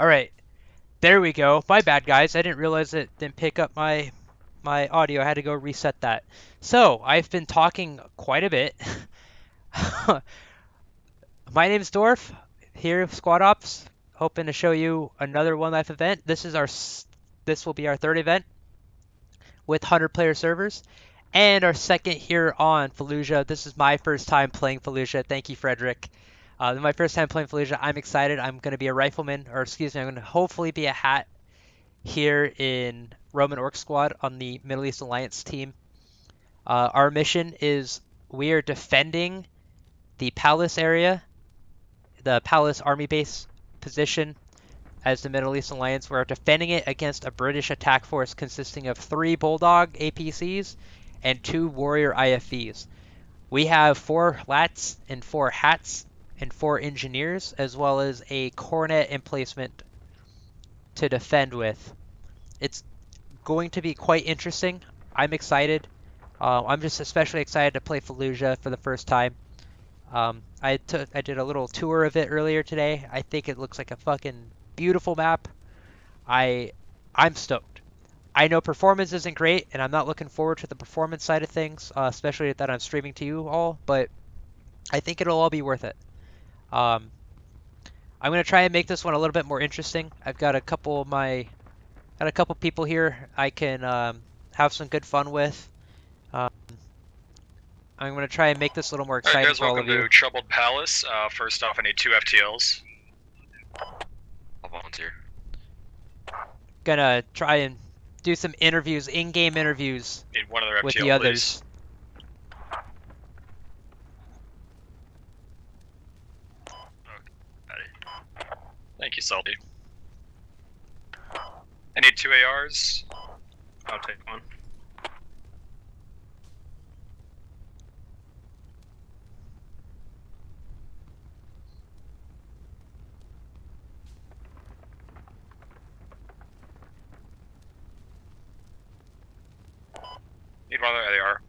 All right, there we go. My bad, guys. I didn't realize it didn't pick up my my audio. I had to go reset that. So I've been talking quite a bit. my name's Dorf here, Squad Ops. Hoping to show you another One Life event. This is our this will be our third event with 100 player servers and our second here on Fallujah. This is my first time playing Fallujah. Thank you, Frederick. Uh, my first time playing Fallujah. I'm excited. I'm going to be a rifleman, or excuse me, I'm going to hopefully be a hat here in Roman Orc Squad on the Middle East Alliance team. Uh, our mission is we are defending the Palace area, the Palace Army Base position as the Middle East Alliance. We're defending it against a British attack force consisting of three Bulldog APCs and two Warrior IFVs. We have four lats and four hats and four engineers, as well as a Kornet emplacement to defend with. It's going to be quite interesting. I'm excited. Uh, I'm just especially excited to play Fallujah for the first time. Um, I took I did a little tour of it earlier today. I think it looks like a fucking beautiful map. I I'm stoked. I know performance isn't great, and I'm not looking forward to the performance side of things, uh, especially that I'm streaming to you all. But I think it'll all be worth it. Um, I'm gonna try and make this one a little bit more interesting. I've got a couple of my, got a couple people here I can um, have some good fun with. Um, I'm gonna try and make this a little more exciting Alright guys, for all welcome of you. to Troubled Palace. Uh, first off, I need two FTLs. I'll volunteer. Gonna try and do some interviews, in-game interviews Need one other FTL, with the please. others. Thank you, Salty. I need two ARs. I'll take one. Need one other AR.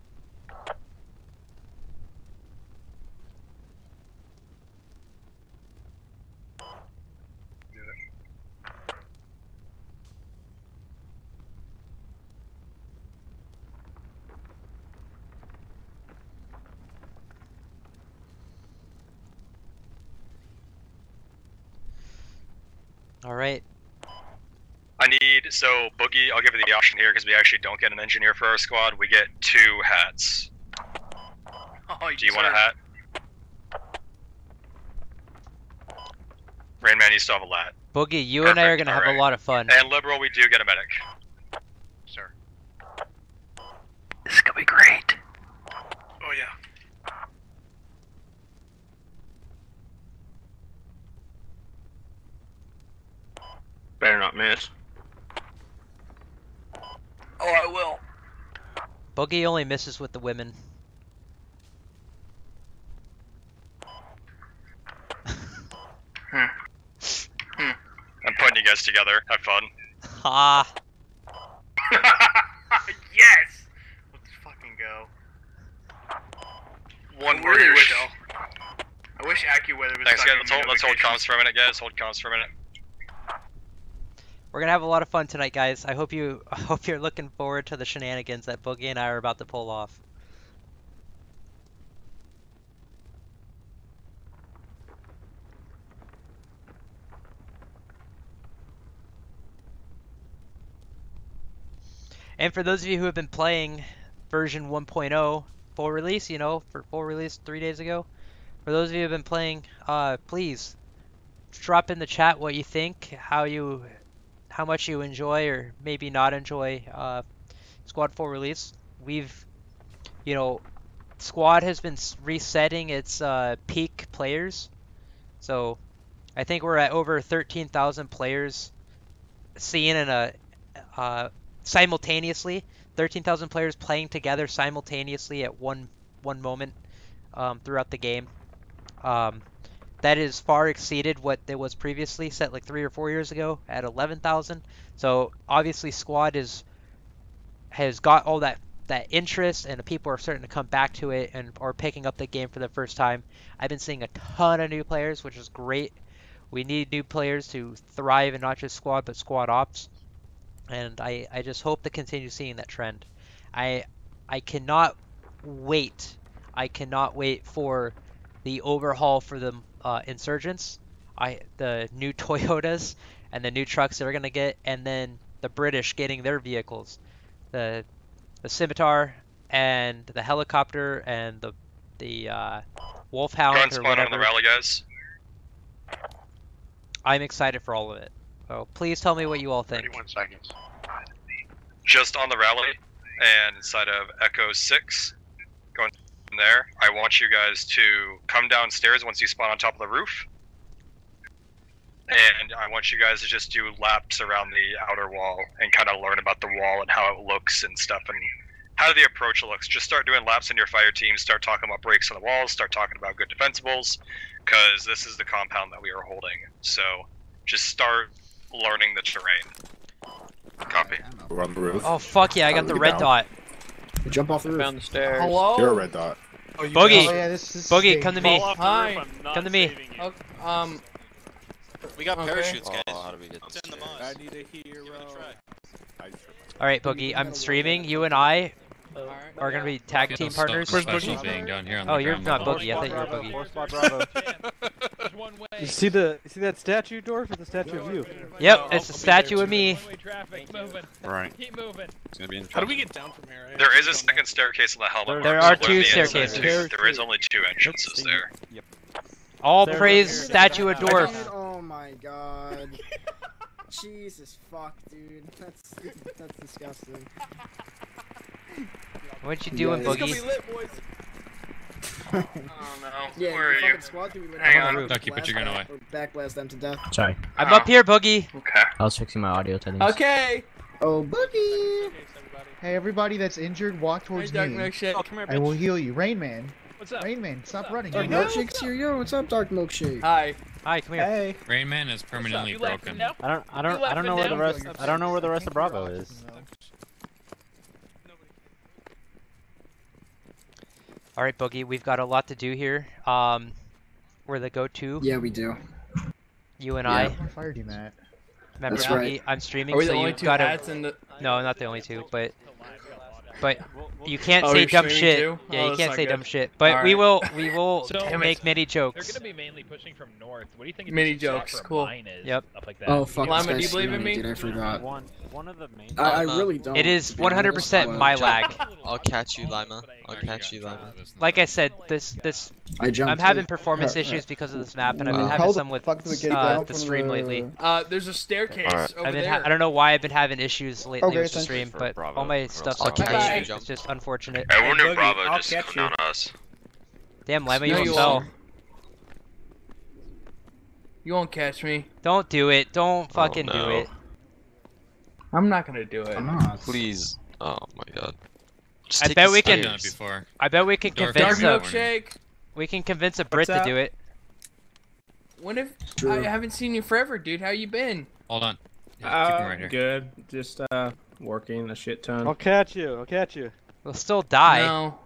All right. I need so Boogie. I'll give you the option here because we actually don't get an engineer for our squad. We get two hats. Oh, Do you want a hat? Rain Man, you still have a lat. Boogie, you and I are gonna have a lot of fun. And Liberal, we do get a medic. Sir. This is gonna be great. Oh yeah. Better not miss. Oh, I will. Boogie only misses with the women. hmm. Hmm. I'm putting you guys together. Have fun. Ha! yes! Let's fucking go. One I warrior really wish- shell. I wish AccuWeather was Thanks, guys. Let's hold, let's hold notifications. comms for a minute, guys. Hold comms for a minute. We're gonna have a lot of fun tonight, guys. I hope you I hope you're looking forward to the shenanigans that Boogie and I are about to pull off. And for those of you who have been playing version 1.0 full release, you know, for full release three days ago, for those of you who have been playing, uh, please drop in the chat what you think, how you how much you enjoy or maybe not enjoy uh, Squad 4 release. We've, you know, Squad has been resetting its uh, peak players. So I think we're at over 13,000 players seeing in a uh, simultaneously 13,000 players playing together simultaneously at one one moment um, throughout the game. Um, that is far exceeded what it was previously set like three or four years ago at 11,000. So obviously Squad is has got all that that interest and people are starting to come back to it and are picking up the game for the first time. I've been seeing a ton of new players, which is great. We need new players to thrive in not just squad but squad ops, and I I just hope to continue seeing that trend. I I cannot wait. I cannot wait for the overhaul for the uh, insurgents. I the new Toyotas and the new trucks they're gonna get, and then the British getting their vehicles, the the scimitar and the helicopter and the the uh, Wolfhound and or spawn on the whatever. rally, guys. I'm excited for all of it. So please tell me what you all think. 31 seconds. Just on the rally and inside of Echo 6. Going there, I want you guys to come downstairs once you spawn on top of the roof. And I want you guys to just do laps around the outer wall and kind of learn about the wall and how it looks and stuff and how the approach looks. Just start doing laps in your fire team, start talking about breaks on the walls, start talking about good defensibles, because this is the compound that we are holding. So just start learning the terrain. Copy. We're on the roof. Oh fuck yeah! I How got do the red get dot. Jump off the roof. Found the stairs. Hello? You're a red dot. Boogie, Oh, yeah, this is Boogie, come to me. Fall off the Hi. roof, I'm not Come to me. Okay, um, We got Okay. parachutes, Oh, guys. how do we get It's in the upstairs? mods. need a hero. Give it a try. All right, Boogie, I'm streaming. You and I Oh. alright. are gonna be tag team partners. Special being down here on Oh, the you're not level. Boogie. I thought you were Boogie. Four spot Bravo. There's one way. You see the you see that statue, Dorf? It's the statue of you. Yep, it's a statue of me. One-way traffic. Right. Keep moving. It's gonna be in How do we get down from here? There is a second staircase on the helmet. There are two the staircases. too, There is only two entrances there. Yep. All There- praise statue of Dude, Dorf. oh my god. Jesus fuck, dude. That's that's disgusting. What you doing, Yeah, Boogie? lit, boys. oh no. Yeah, Where are you? squad Hang on. and Ducky, put your gun blast- or Backblast them to death. Sorry, I'm up here, Boogie. Okay. I was fixing my audio settings. Okay. Oh, Boogie! Hey, everybody that's injured, walk towards me. Oh, come here, I will heal you. Rain Man. What's up? Rain Man, stop running. Dark you know? Milkshake's here. Yo, what's up, Dark Milkshake? Hi. Hi, come here. Hey. Rain Man is permanently broken. I don't I don't I don't know where the rest? I don't know where the rest of Bravo is. All right, Boogie, we've got a lot to do here. Um, we're the go-to. Yeah, we do. You and Yeah. I. Where fired you, Matt? Remember, That's right. I'm streaming, Are we so the only you've two got to. hats in the? No, not the only two, but but you can't Oh, say dumb shit. too? Yeah, Oh, you can't say good. dumb shit. But we will we will So- make many jokes. They're gonna be mainly pushing from north. What do you think? if Mini we should shot jokes, for cool. is? Yep. Stuff like that. Oh fuck, Lima, this do you believe in me? Dude, I forgot. One one of the main I, I really don't. It is to be honest, 100% my lag. I'll catch you, Lima. I'll catch you, Lima. Like I said, this this I jumped. I'm having performance Yeah. issues because of this map, and I've been Uh, having some with fuck do we get uh, the stream the- lately. Uh, there's a staircase Alright. over I've been there. I don't know why I've been having issues lately Okay, with the stream, but Bravo. all my I'll stuff's I'll okay. catch you, It's just unfortunate. Everyone knew Boogie, Bravo I'll just catch coming you. on us. Damn, Lima, you No, almost you fell. won't. You won't catch me. Don't do it. Don't fucking do no. it. I'm not gonna do it. Please. Oh my god. Just I bet we can- done it stairs. before. I bet we can Dark convince Dark a, Milk- milkshake. we can convince a Brit to do it. When if True. I haven't seen you forever, dude? How you been? Hold on. Yeah, keep him right good. Just uh, working a shit ton. I'll catch you. I'll catch you. We'll still die. No.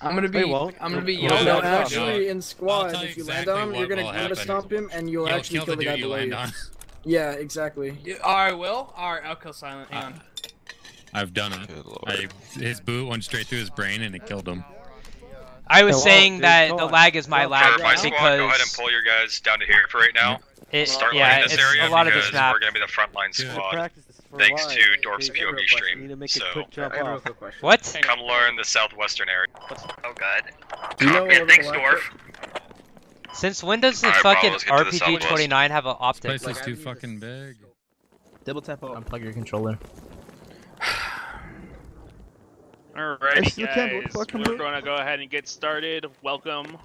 I'm gonna be. They won't. I'm gonna be You'll No, know no, actually, in squad, you if you exactly land on him, you're gonna, will I'm gonna stomp him, and you'll You'll actually kill kill the the guy below you. on. Yeah, exactly. Yeah, Alright, Will. Alright, I'll kill Silent. Hang on. I've done it. I, his boot went straight through his brain and it killed him. I was oh, Yeah, saying dude, that the on. lag is my lag For my squad, go ahead and pull your guys down to here for right now. it, Start yeah, learning this area a lot of this map. we're gonna be the frontline Dude, squad. Practice this Thanks to Dorf's Hey, POV stream. need to make So a quick jump I have a off. quick question. What? come learn the southwestern area. Oh god. You know Yeah, thanks, the Dorf. Since when does the Alright, Bravo, fucking let's get to the RPG southwest. 29 have an optic? This optic? place like, is too fucking big. Double tap Unplug your controller. Alright, still can't guys. We're gonna go ahead and get started. Welcome.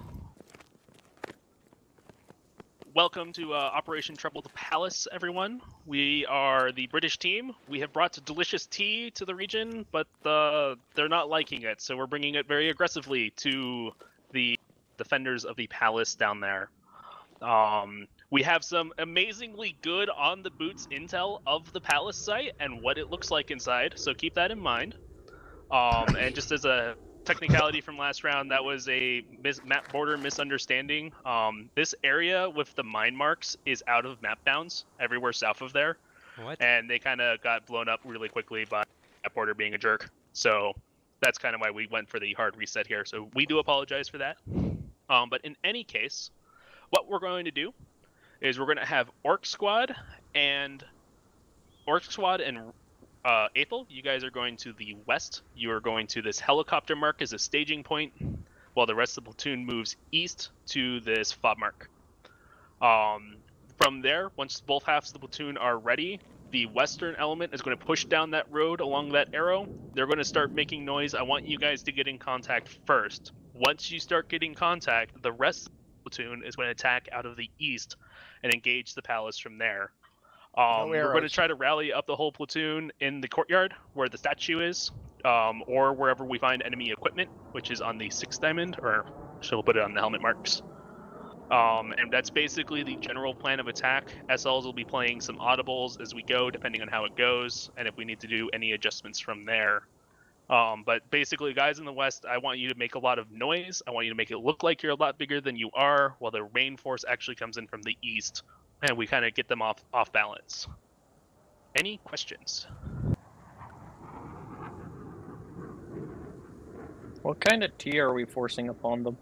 Welcome to uh, Operation Troubled Palace, everyone. We are the British team. We have brought delicious tea to the region, but uh, they're not liking it, so we're bringing it very aggressively to the defenders of the palace down there. Um, we have some amazingly good on the boots intel of the palace site and what it looks like inside, so keep that in mind. Um, and just as a technicality from last round. That was a mis- map border misunderstanding. Um, this area with the mine marks is out of map bounds everywhere south of there, What? and they kind of got blown up really quickly by map border being a jerk. So that's kind of why we went for the hard reset here. So we do apologize for that. Um, but in any case, what we're going to do is we're going to have Orc Squad and Orc Squad and uh, you guys are going to the west. You are going to this helicopter mark as a staging point, while the rest of the platoon moves east to this fob mark. Um, from there, once both halves of the platoon are ready, the western element is going to push down that road along that arrow. They're going to start making noise. I want you guys to get in contact first. Once you start getting contact, the rest of the platoon is going to attack out of the east and engage the palace from there. Um, we're going to try to rally up the whole platoon in the courtyard where the statue is, um, or wherever we find enemy equipment, which is on the sixth diamond, or so we'll put it on the helmet marks. Um, and that's basically the general plan of attack. SLs will be playing some audibles as we go, depending on how it goes, and if we need to do any adjustments from there. Um, but basically, guys in the west, I want you to make a lot of noise. I want you to make it look like you're a lot bigger than you are, while the rain force actually comes in from the east, and we kind of get them off off balance. Any questions? What kind of tea are we forcing upon them?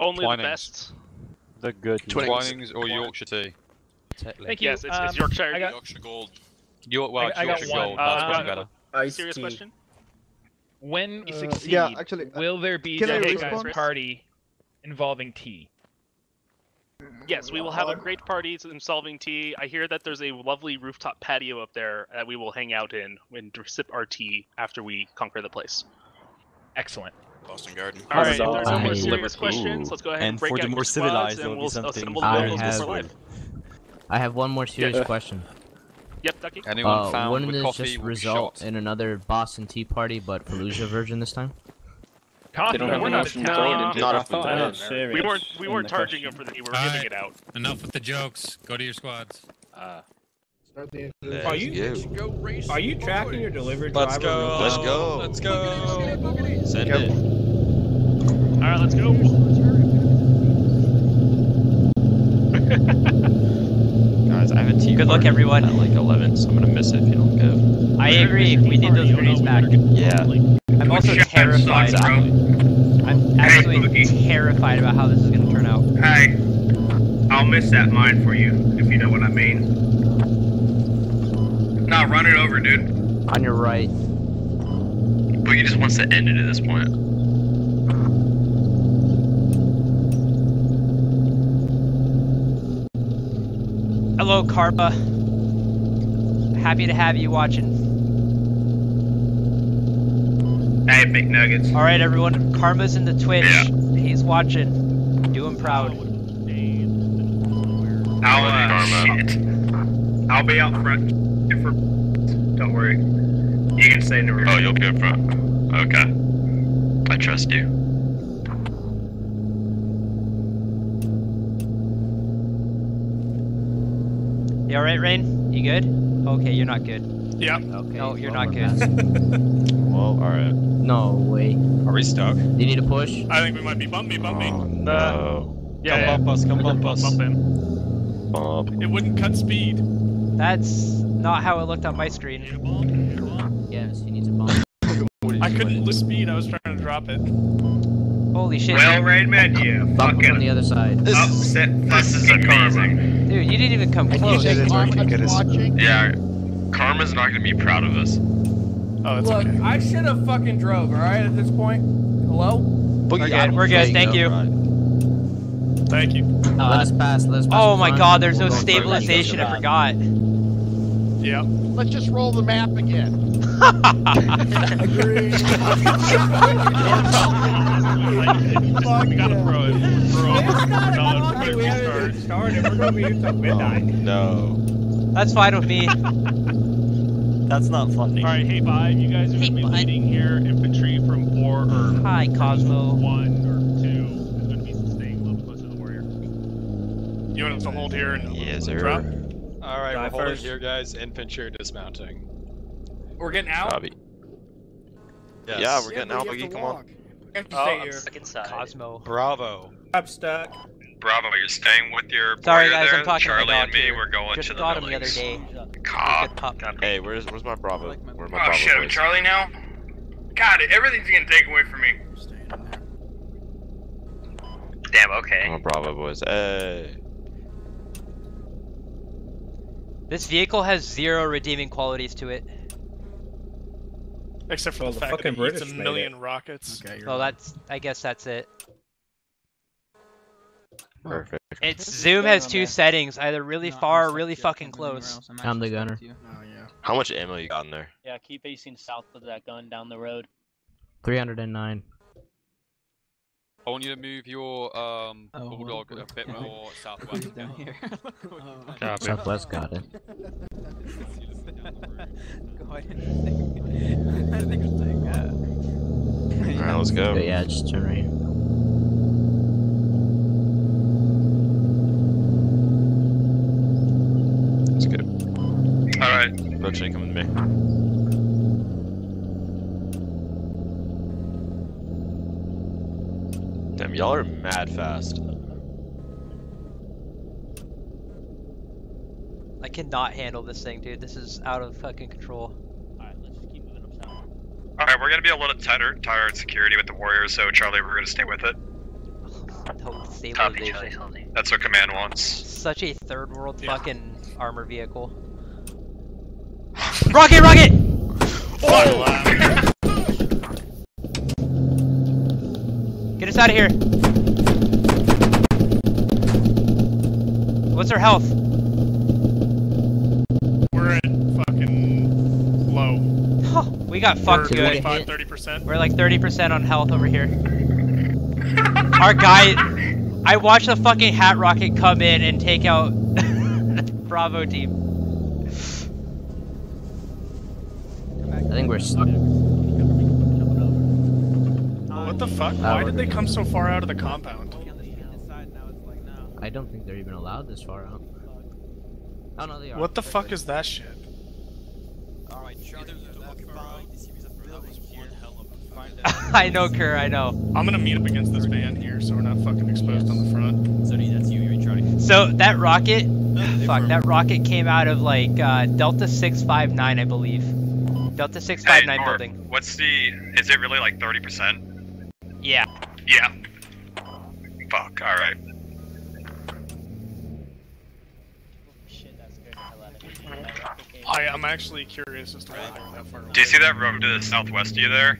Only Twinings. the best. The good. Twinings or Yorkshire tea. Thank you. Yes, it's, it's Um, Yorkshire. I got- Yorkshire Gold. York, well, I- I got Yorkshire one. Gold. Uh, That's uh, better. Serious tea. question? When you Uh, succeed, yeah, actually, uh, will there be a I a party involving tea? Yes, we will have a great party in solving tea. I hear that there's a lovely rooftop patio up there that we will hang out in and sip our tea after we conquer the place. Excellent. Boston Garden. All right, if there's no more serious questions, let's go ahead and, And break for the more civilized, and we'll be something assemble the I have- before life. I have one more serious Yeah. question. Yep, Ducky. Anyone Uh, found wouldn't with this coffee just result shot. in another Boston Tea Party, but Fallujah version this time? Coffee, don't we're enough not a town. Not I thought I don't. was serious We weren't we weren't the charging question. them for the tea. We were All giving right. it out. Enough with the jokes. Go to your squads. Are Let's you go. are you tracking your delivery Let's driver? go. Let's go. Let's go. Send Yep. it. All right, let's go. Guys, I have a tea Good luck, party everyone. At like 11, so I'm gonna miss it if you don't go. I agree. We need those grenades back. Yeah. I'm also terrified. I'm absolutely terrified about how this is going to turn out. Hey, I'll miss that mine for you, if you know what I mean. Nah, run it over, dude. On your right. Boogie just wants to end it at this point. Hello, Karpa. Happy to have you watching. Hey, McNuggets. All right, everyone. Karma's in the Twitch. He's watching. Do him proud. I'll, uh, shit. I'll be out front for. Don't worry. You can stay in the room. Oh, you'll be up front. Okay. I trust you. You all right, Rain? You good? Okay, you're not good. Yeah. Okay. No, you're well, not good. Well, alright. No way. Are we stuck? Do you need a push? I think we might be bumpy, bumpy. Oh, no. yeah, come yeah. bump us, come bump us. Bump in. Bump. It wouldn't cut speed. That's not how it looked on my screen. You bump. Yes, he needs a bomb. I couldn't lose speed. I was trying to drop it. Holy shit. Well, Rainman, you Bump him on the other side. This upset This is fucking amazing. Dude, you didn't even come close. Yeah, Karma's not gonna be proud of us. Oh, it's Look, okay. I should have fucking drove, alright, at this point. Hello? We're good. We're good. Thank you. Uh, Thank you. let us pass. Let us pass. Oh my front, god, there's no we'll go stabilization. I forgot. Yeah. Let's just roll the map again. we gotta throw it. Throw it. It's not Throw it. lucky we haven't started. We're gonna be here till midnight. No. That's fine with me. That's not funny. All right, hey, five. You guys are Hey, gonna be bud. leading here. Infantry from four or Hi, Cosmo. one or two is gonna be staying a little closer to the warrior. You want us to hold here and Yes, sir. Drop? Alright, Die we're holding first. here, guys. Infantry dismounting. We're getting out? Robbie. Yeah, we're Yeah, getting but you Alpha have Geek, to come on. walk. I have to Oh, I'm here. stuck inside. Cosmo. Bravo. I'm stuck. Bravo, you're staying with your Sorry guys, there. I'm talking Charlie to my dog and me, here. we're going Just to the got him the other buildings. day. Cock. Good pup. Hey, where's where's my Bravo? Where my Oh Bravo shit, I'm? Charlie now? God, everything's getting taken away from me. Damn, Where okay. my Bravo boys. Hey. This vehicle has zero redeeming qualities to it. Except for Well, the, the fact that fucking it eats a million it. rockets. Okay, Well, right. that's. I guess that's it. Perfect. Its zoom has two settings, either really far or really fucking close. I'm the gunner. Oh yeah. How much ammo you got in there? Yeah, keep facing south of that gun down the road. 309. I want you to move your um Oh, bulldog well, a bit more southwest. down here. Copy. Southwest got it. Alright, let's go. But yeah, just turn right here. Let's go. Alright. Brooks ain't coming to me. Damn, y'all are mad fast. I cannot handle this thing, dude. This is out of fucking control. Alright, let's just keep moving up south. Alright, we're gonna be a little tighter, tighter in security with the warriors, so Charlie, we're gonna stay with it. No Copy, Charlie, stabilization. Charlie. That's what command wants. Such a third world fucking armor vehicle. rocket, rocket! Get us out of here. What's our health? We're at fucking low. we got fucked We're good. 30%. We're like 30% on health over here. Our guy, I watched the fucking hat rocket come in and take out Bravo team. I think we're stuck. What the fuck? Why did they come so far out of the compound? I don't think they're even allowed this far out. Oh no, they are. What the fuck is that shit? I know, Kerr, I know. I'm gonna meet up against this van here so we're not fucking exposed on the front. So that's you, you're Charlie. So that rocket, fuck, that rocket came out of like uh, Delta 659, I believe. Delta Hey, 659 North, building. what's the, is it really like 30%? Yeah. Yeah. Fuck, alright. Shit, that scared the hell out of me. That rocket came- I, I'm actually curious as to why they're that far away. Do you see that road to the southwest of you there?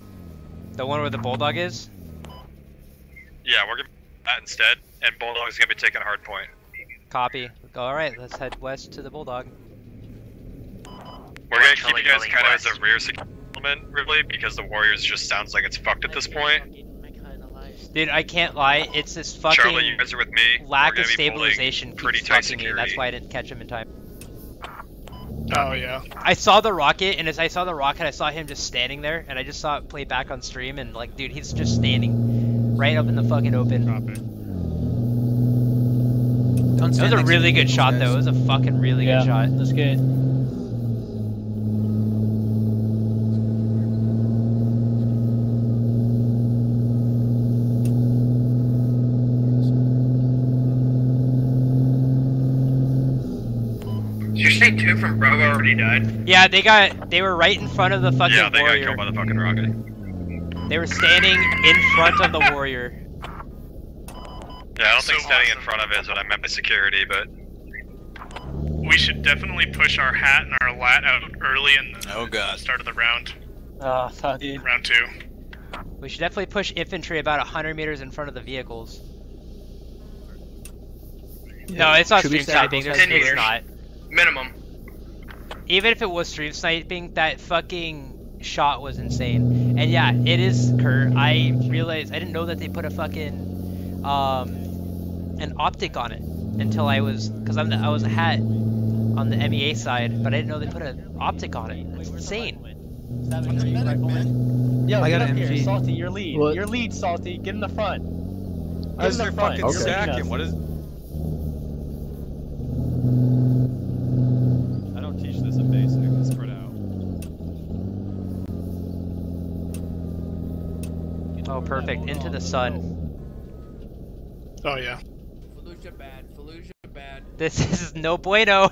The one where the bulldog is? Yeah, we're gonna do that instead, and Bulldog's gonna be taking a hard point. Copy. Alright, let's head west to the bulldog. We're gonna keep you guys going kind of as a rear security element, really, because the Warriors just sounds like it's fucked at this point. Dude, I can't lie, it's this fucking Charlie, you guys are with me. lack of gonna be pulling stabilization pretty keeps tight fucking me. That's why I didn't catch him in time. Oh yeah. I saw the rocket, and as I saw the rocket, I saw him just standing there, and I just saw it play back on stream, and like, dude, he's just standing right up in the fucking open. That was a really good shot, though. It was a fucking really Yeah, good shot. That's good. Did you say two from Bravo already died? Yeah, they got, they were right in front of the fucking warrior. Yeah, they got killed by the fucking rocket. They were standing in front of the warrior. Yeah, I don't think standing in front of it is what I meant by security, but We should definitely push our hat and our lat out early in the Oh god. start of the round. Oh, fuck, dude. Round two. We should definitely push infantry about 100 meters in front of the vehicles. No, it's not Should we stream say sniping. There's, it's not. Minimum. Even if it was stream sniping, that fucking shot was insane. And yeah, it is Kurt. I realized I didn't know that they put a fucking um an optic on it until I was because I'm the, I was a hat on the MEA side, but I didn't know they put an optic on it. That's insane. Yo, I got up an here, MG. Salty, your lead. What? Your lead, Salty. Get in the front. Get How's in the your front. fucking You're Okay. leading stacking? What is? I don't teach this in basic. It's spread out. Oh, perfect. Into the sun. Oh yeah. Fallujah bad. Fallujah bad. This is no bueno.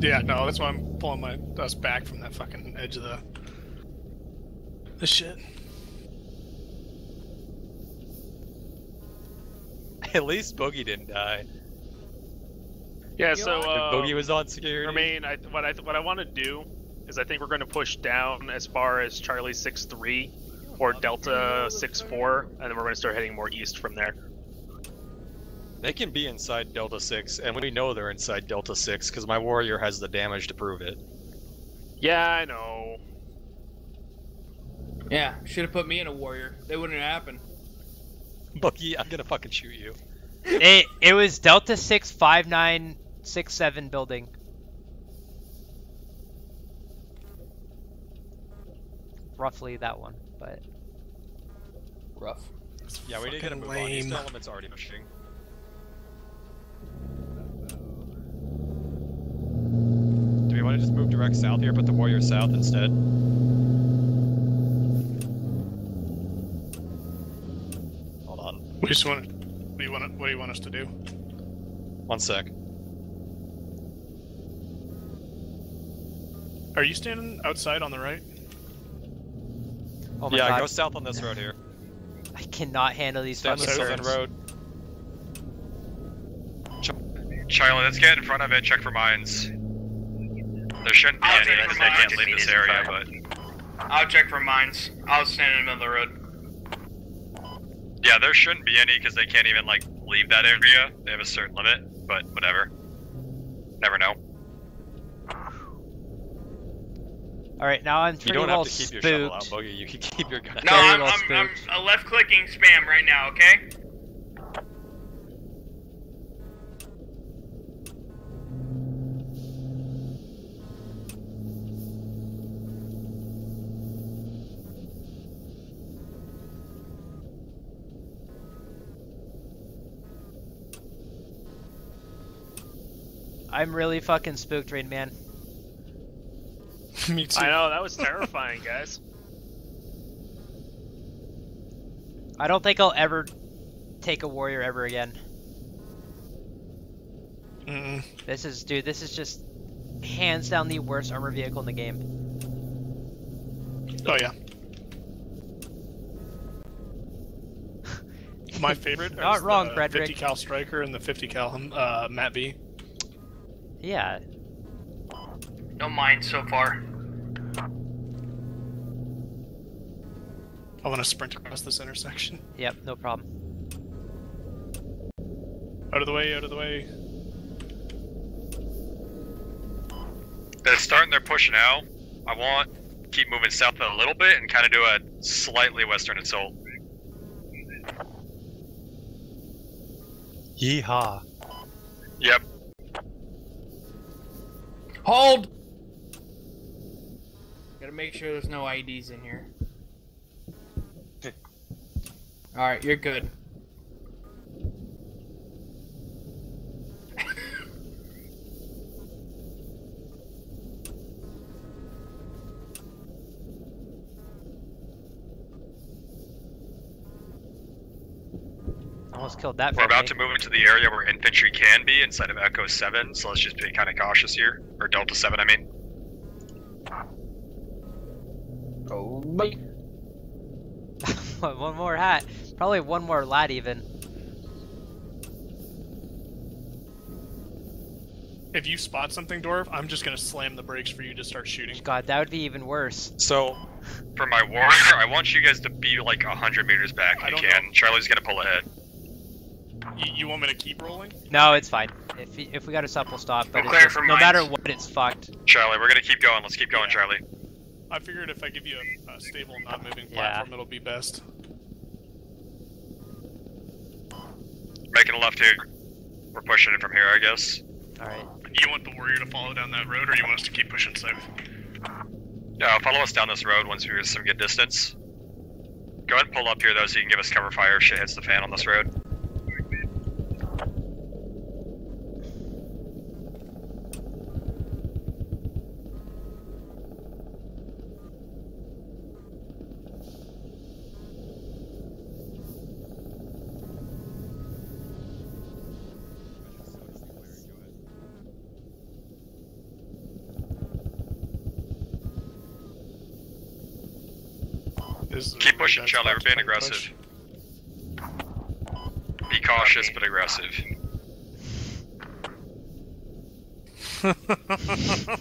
Yeah, no, that's why I'm pulling my us back from that fucking edge of the the shit. At least Boogie didn't die. Yeah, so uh, Boogie was on security. Remain. I, what I what I want to do is I think we're going to push down as far as Charlie six three or Delta six four, and then we're going to start heading more east from there. They can be inside Delta 6, and we know they're inside Delta 6 because my warrior has the damage to prove it. Yeah, I know. Yeah, should have put me in a warrior. They wouldn't have happened. Boogie, I'm gonna fucking shoot you. it it was Delta six five nine six seven building. Roughly that one, but rough. Yeah, we did get a move on. East element's already pushing. Do we want to just move direct south here, put the warrior south instead? Hold on. We just want. What do you want? What do you want us to do? One sec. Are you standing outside on the right? Oh my yeah, god, go south on this road here. I cannot handle these Stay on the fucking Sylvan turns. Road. Charlie, let's get in front of it. Check for mines. There shouldn't be I'll any check because they can't leave this area, but I'll check for mines. I'll stand in the middle of the road. yeah, there shouldn't be any because they can't even like leave that area. They have a certain limit, but whatever. Never know. All right, now I'm You don't have to keep your spooked. shovel out, Boogie. You can keep your gun. No, I'm, well I'm, I'm, spooked. left clicking spam right now, okay? I'm really fucking spooked, Rain Man. Me too. I know that was terrifying, guys. I don't think I'll ever take a warrior ever again. Mm-mm. This is, dude, this is just hands down the worst armor vehicle in the game. Oh yeah. My favorite. Not is wrong, the Frederick. 50 cal Stryker and the 50 cal uh, MATV. Yeah, No mines so far. I want to sprint across this intersection. yep, no problem. Out of the way, out of the way. They're starting their push now. I want keep moving south a little bit and kind of do a slightly western assault. Yeehaw. Yep. Hold! Gotta make sure there's no IDs in here. Alright, you're good. Almost killed that. We're about to move into the area where infantry can be inside of Echo 7, so let's just be kind of cautious here. Or Delta 7, I mean. Oh, one more hat. Probably one more lat even. If you spot something, Dorf, I'm just gonna slam the brakes for you to start shooting. God, that would be even worse. So, for my warrior, I want you guys to be like 100 meters back I if you don't can. Charlie's gonna pull ahead. You, you want me to keep rolling? No, it's fine. If if we gotta stop, we'll stop. But We'll it's clear just, for no matter what, it's fucked. Charlie, we're gonna keep going. Let's keep going, Yeah. Charlie. I figured if I give you a, a stable, not moving Yeah. platform, it'll be best. Making a left here. We're pushing it from here, I guess. All right. You want the warrior to follow down that road, or you want us to keep pushing south? Yeah, follow us down this road once we get some good distance. Go ahead and pull up here though, so you can give us cover fire if shit hits the fan on this road. Is the- Keep pushing, that's Charlie. We're about being to aggressive. Be cautious but aggressive.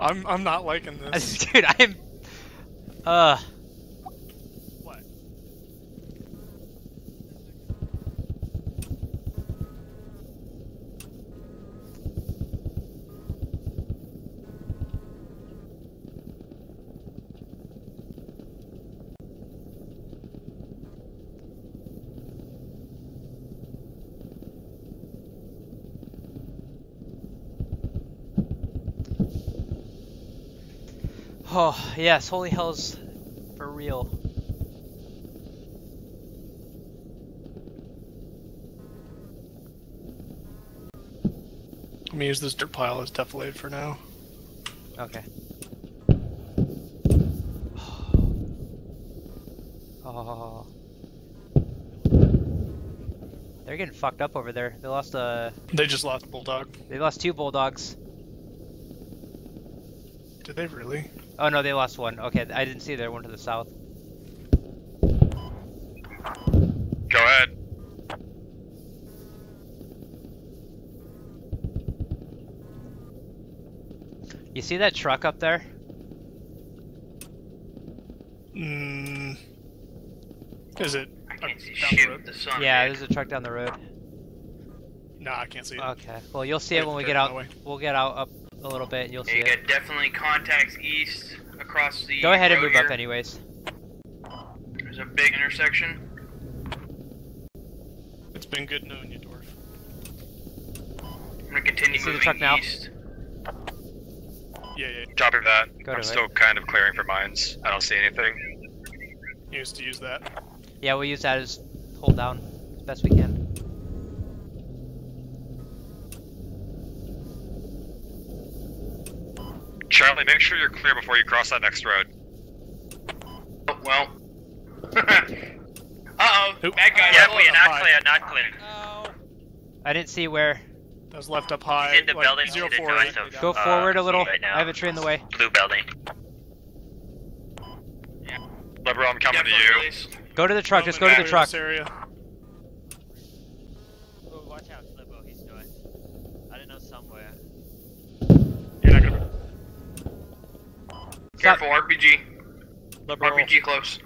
I'm I'm not liking this. Dude, I'm. Uh. Oh, yes, holy hell's for real. Let me use this dirt pile as defilade for now. Okay. Oh. They're getting fucked up over there. They lost uh They just lost bulldog. they lost two bulldogs. Did they really? Oh no, they lost one. Okay, I didn't see their one to the south. Go ahead. You see that truck up there? Mm, is it? I can't see the shit the sun. Yeah, Rick. there's a truck down the road. Nah, I can't see it. Okay. Well, you'll see it when we get out. We'll get out up a little bit and you'll Yeah, see you it. got definitely contacts east across the. Go ahead and road move up anyways. There's a big intersection. It's been good knowing you, Dorf. I'm gonna continue You see the moving truck now? east. Yeah, yeah. Copy that. Go I'm to still kind of clearing for mines. I don't see anything. Used to use that. Yeah, we'll use that as hold down as best we can. Charlie, make sure you're clear before you cross that next road. Oh, well. uh oh, Oop. bad guy. Yeah, left. we are not clear, not clear. I didn't see where. That was left up high. in the like building zero to the of- Go Uh, forward a little. right. I have a tree in the way. Blue building. Liberal, I'm coming to you. Go to the truck. Just go to the This truck. area. Oh, watch out, Flippo, he's north. I don't know, somewhere. You're not gonna. Stop. Careful, RPG. Liberal. RPG close.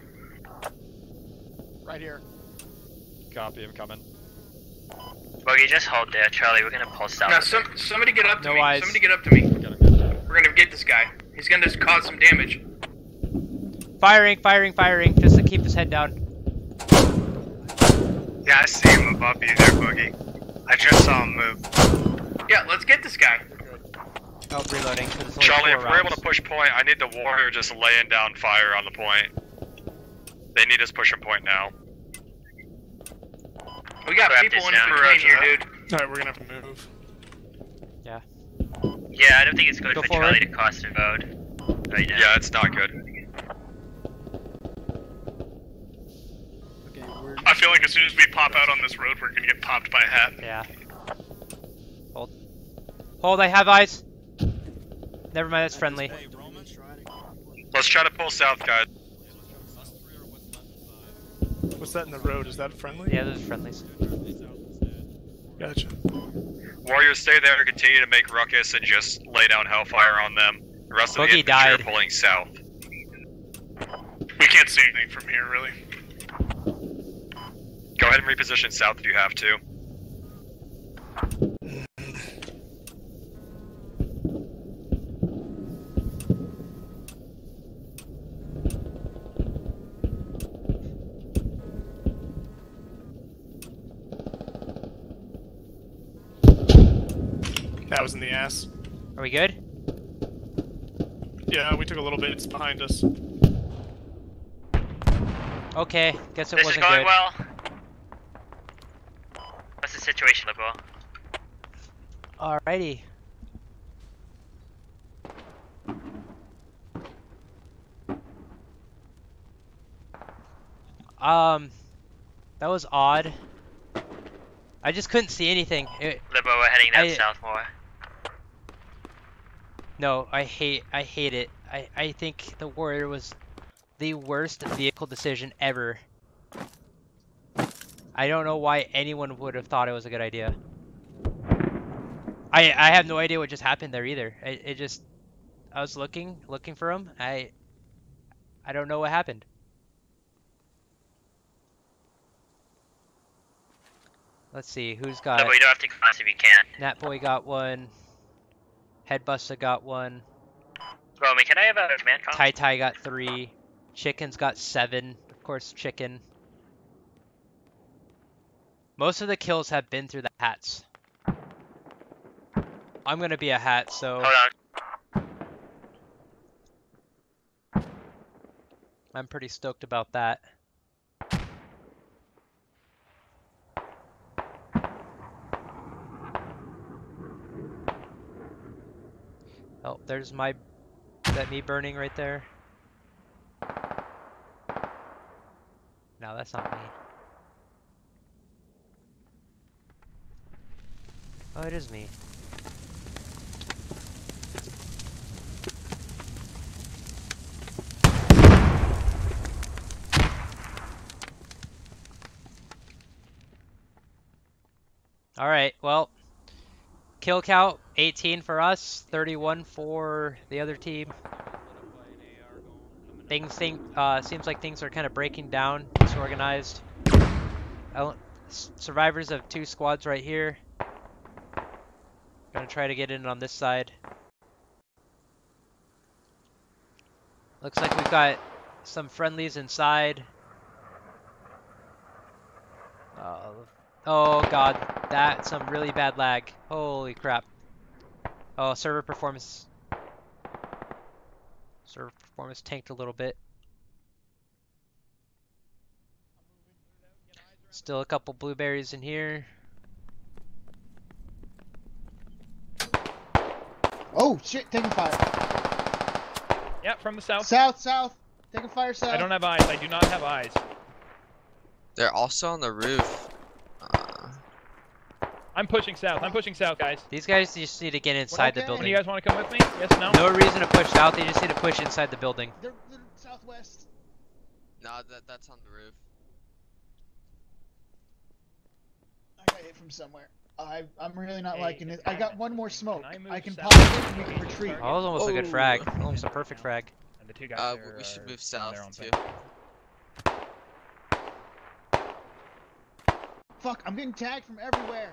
Right here. Copy, I'm coming. Boogie, just hold there, Charlie. We're gonna pull south. Now, some somebody get up to No me. eyes. Somebody get up to me. Got it, got it. We're gonna get this guy. He's gonna just cause some damage. Firing, firing, firing. Just to keep his head down. Yeah, I see him above you there, Boogie. I just saw him move. Yeah, let's get this guy. Oh, reloading. 'cause it's only Charlie, if we're able to push point, I need the warrior just laying down fire on the point. They need us pushing point now. We got Grab people in down. between here, dude. Alright, we're gonna have to move. Yeah, Yeah, I don't think it's good Go for forward. Charlie to cross the road right now. Yeah, it's not good. Okay, we're. I feel like as soon as we pop out on this road, we're gonna get popped by a hat. Yeah. Hold. Hold. I have eyes. Never mind. That's friendly. Let's try to pull south, guys. What's that in the road? Is that friendly? Yeah, those are friendlies. Gotcha. Warriors, stay there and continue to make ruckus and just lay down hellfire on them. The rest of the Boogie infantry are died. pulling south. We can't see anything from here, really. Go ahead and reposition south if you have to. That was in the ass. Are we good? Yeah, we took a little bit. It's behind us. Okay. Guess it This is wasn't going good. well. What's the situation, Liberal? Alrighty. Um, that was odd. I just couldn't see anything. It, Liberal, we're heading down I- south more. No, I hate, I hate it. I, I think the Warrior was the worst vehicle decision ever. I don't know why anyone would have thought it was a good idea. I I have no idea what just happened there either. It, it just I was looking looking for him. I I don't know what happened. Let's see who's got. No, but you don't have to class if you can. Natboy got one. Headbuster got one. Romy, can I have a command com? Tai Tai got three. Chicken's got seven. Of course, Chicken. Most of the kills have been through the hats. I'm gonna be a hat, so Hold on. I'm pretty stoked about that. Oh, there's my that me burning right there. No, that's not me. Oh, it is me. Alright, well, kill count 18 for us, 31 for the other team. Things think, uh, seems like things are kind of breaking down, disorganized. Survivors of two squads right here. Gonna try to get in on this side. Looks like we've got some friendlies inside. Uh, oh god, that's some really bad lag. Holy crap. Oh, server performance. Server performance tanked a little bit. Still a couple blueberries in here. Oh shit! Taking fire. Yeah, from the south. South, south. Taking fire south. I don't have eyes. I do not have eyes. They're also on the roof. Uh, I'm pushing south. I'm pushing south, guys. These guys just need to get inside the okay. One of building. you guys want to come with me? Yes, no? No reason to push south, they just need to push inside the building. They're, they're southwest. no, that that's on the roof. I got hit from somewhere. I I'm really not Hey, liking it. I got one more smoke. Can I I can south? pop it and we can retreat. Oh, that was almost a good Oh. frag. Almost a perfect frag. And the two guys Uh, are, we should move doing their own south too. Fuck! I'm getting tagged from everywhere.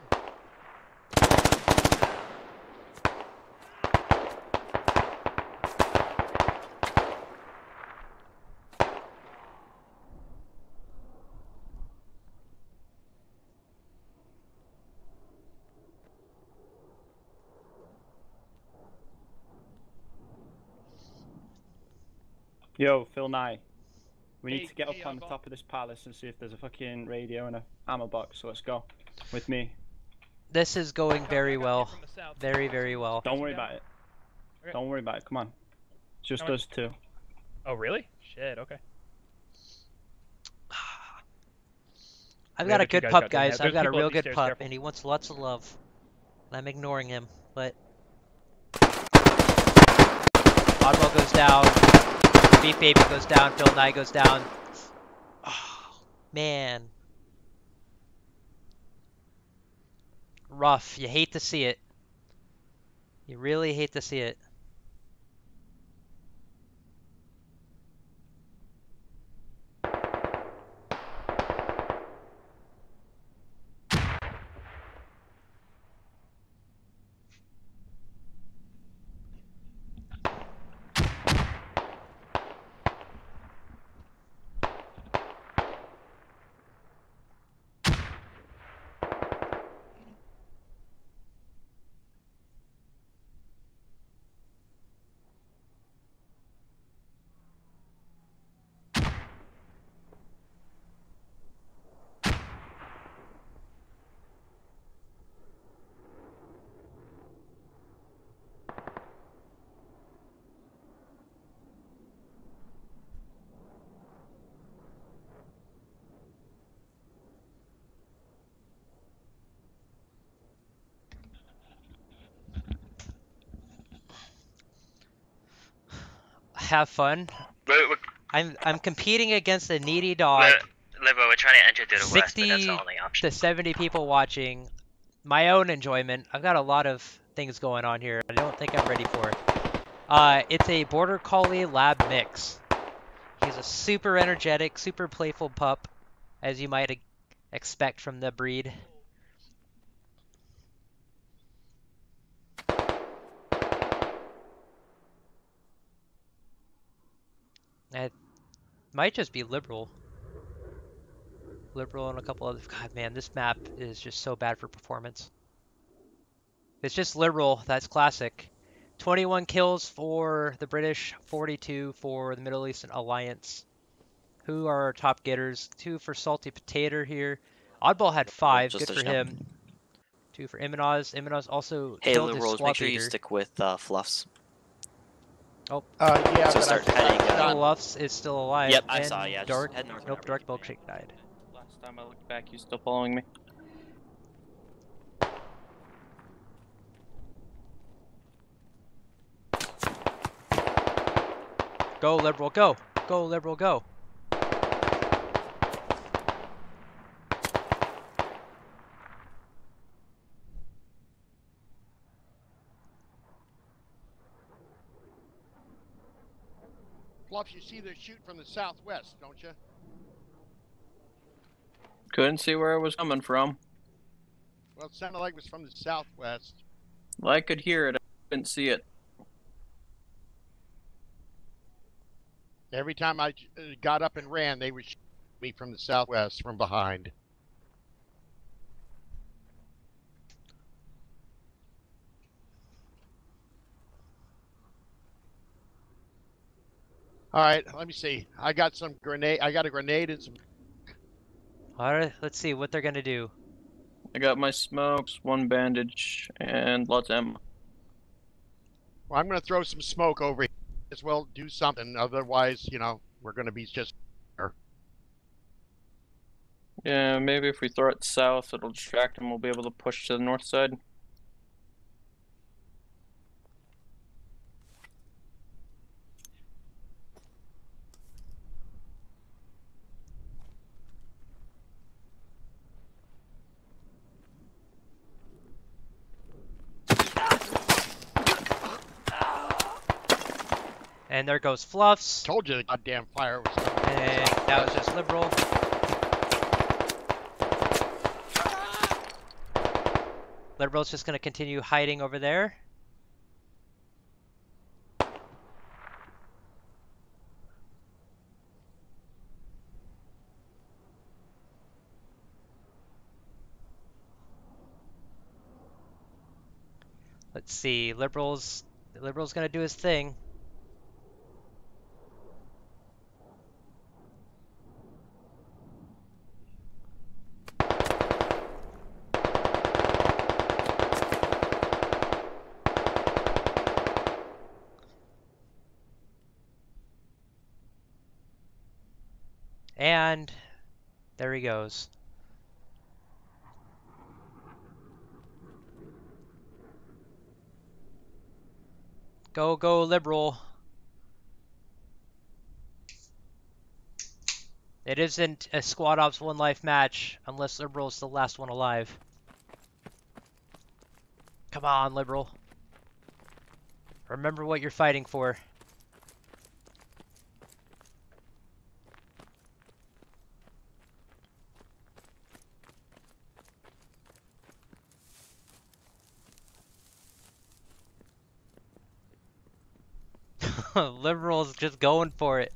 Yo, Phil Nye. We Hey, need to get hey, up on the top of this palace and see if there's a fucking radio and a ammo box. So let's go. With me. This is going very I got hit well. from the south. Very, very well. Don't worry about it. Okay. Don't worry about it. Come on. Just Come on. us two. Oh, really? Shit, okay. I've got a good guys pup, got guys. I've got a real good pup, careful. and he wants lots of love. And I'm ignoring him, but... Oddball goes down. Beef Baby goes down. Phil Nye goes down. Oh, man. Rough. You hate to see it. You really hate to see it. Have fun. We're, we're, I'm I'm competing against a needy dog. Livo, we're trying to enter through the west, but 60 that's the only option. to 70 people watching. My own enjoyment. I've got a lot of things going on here. I don't think I'm ready for it. Uh, it's a border collie lab mix. He's a super energetic, super playful pup, as you might expect from the breed. Might just be liberal. Liberal and a couple other. God, man, this map is just so bad for performance. It's just liberal. That's classic. 21 kills for the British, 42 for the Middle Eastern Alliance. Who are our top getters? Two for Salty Potato here. Oddball had five. just Good for him. Two for Imanaz. Imanaz also Hey, killed his liberals, squad make sure you stick with uh, fluffs. Oh. Uh, yeah, So start heading. I, Uh, Luffs is still alive. Yep, I and saw, yeah, Dark, head north nope, Dark Milkshake died. Last time I looked back, you still following me? Go, Liberal, go! Go, Liberal, go! Fluffs, you see they're shooting from the southwest, don't you? Couldn't see where it was coming from. Well, it sounded like it was from the southwest. Well, I could hear it, I couldn't see it. Every time I uh, got up and ran, they were shooting me from the southwest, from behind. All right, let me see. I got some grenade. I got a grenade and some. Alright, let's see what they're gonna do. I got my smokes, one bandage, and lots of ammo. Well, I'm going to throw some smoke over here as well. Do something. Otherwise, you know, we're going to be just. Yeah, maybe if we throw it south, it'll distract him. We'll be able to push to the north side. And there goes Fluffs. Told you the goddamn fire was. And that was just Liberal. Liberal's just gonna continue hiding over there. Let's see, Liberals Liberal's gonna do his thing. He goes. Go, go, liberal. It isn't a squad ops one life match unless liberal's the last one alive. Come on, liberal. Remember what you're fighting for. Liberals just going for it.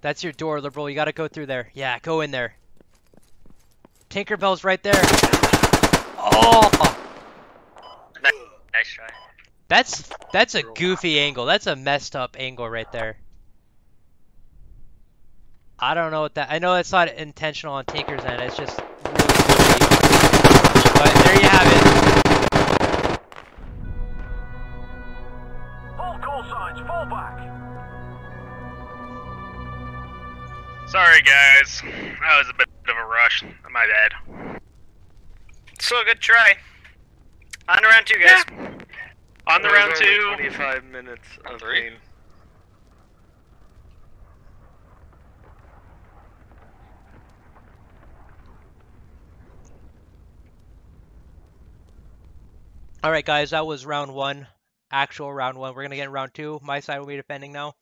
That's your door, Liberal. You gotta go through there. Yeah, go in there. Tinkerbell's right there. Oh! Nice try. That's that's a goofy angle. That's a messed up angle right there. I don't know what that. I know it's not intentional on Tinker's end. It's just really goofy. But there you have it. Guys. That was a bit of a rush. My bad. So good try. On to round two, guys. On the There's round only two. 25 minutes of Three. pain. All right, guys, that was round one, actual round one. We're gonna get in round two. My side will be defending now.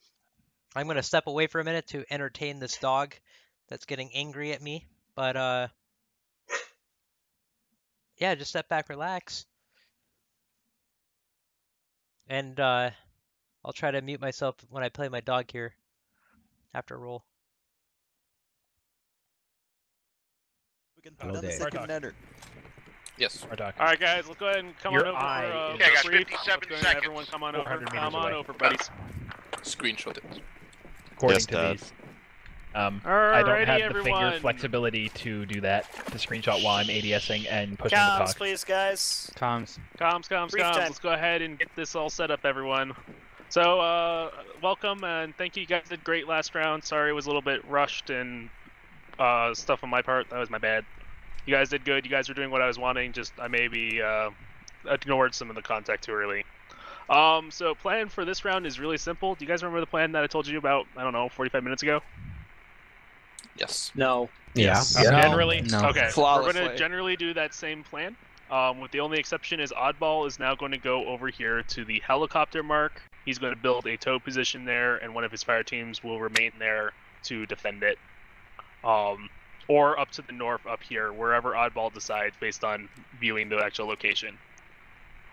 I'm gonna step away for a minute to entertain this dog that's getting angry at me. But uh, yeah, just step back, relax, and uh, I'll try to mute myself when I play my dog here after a roll. Hello there. Bartok. Yes. Bartok. All right, guys, let's go ahead and come Your on over. eye for, uh, is- for Okay, I a got 57 Let's go ahead and Everyone, come on over. Come on away. over, buddies. Screenshot it. According Yes, to Dad. these. Um, I don't have the everyone. finger flexibility to do that, to screenshot while I'm ADSing and pushing the Comms, talk. please, guys. Comms. Comms, comms, Brief comms. time. Let's go ahead and get this all set up, everyone. So, uh, welcome and thank you. You guys did great last round. Sorry it was a little bit rushed and uh, stuff on my part. That was my bad. You guys did good. You guys were doing what I was wanting. Just I maybe uh, ignored some of the contact too early. Um, so plan for this round is really simple. Do you guys remember the plan that I told you about? I don't know, 45 minutes ago. Yes. No. Yeah. Generally, No. Okay, we're going to generally do that same plan. Um, with the only exception is Oddball is now going to go over here to the helicopter mark. He's going to build a tow position there, and one of his fire teams will remain there to defend it. Um, or up to the north up here, wherever Oddball decides based on viewing the actual location.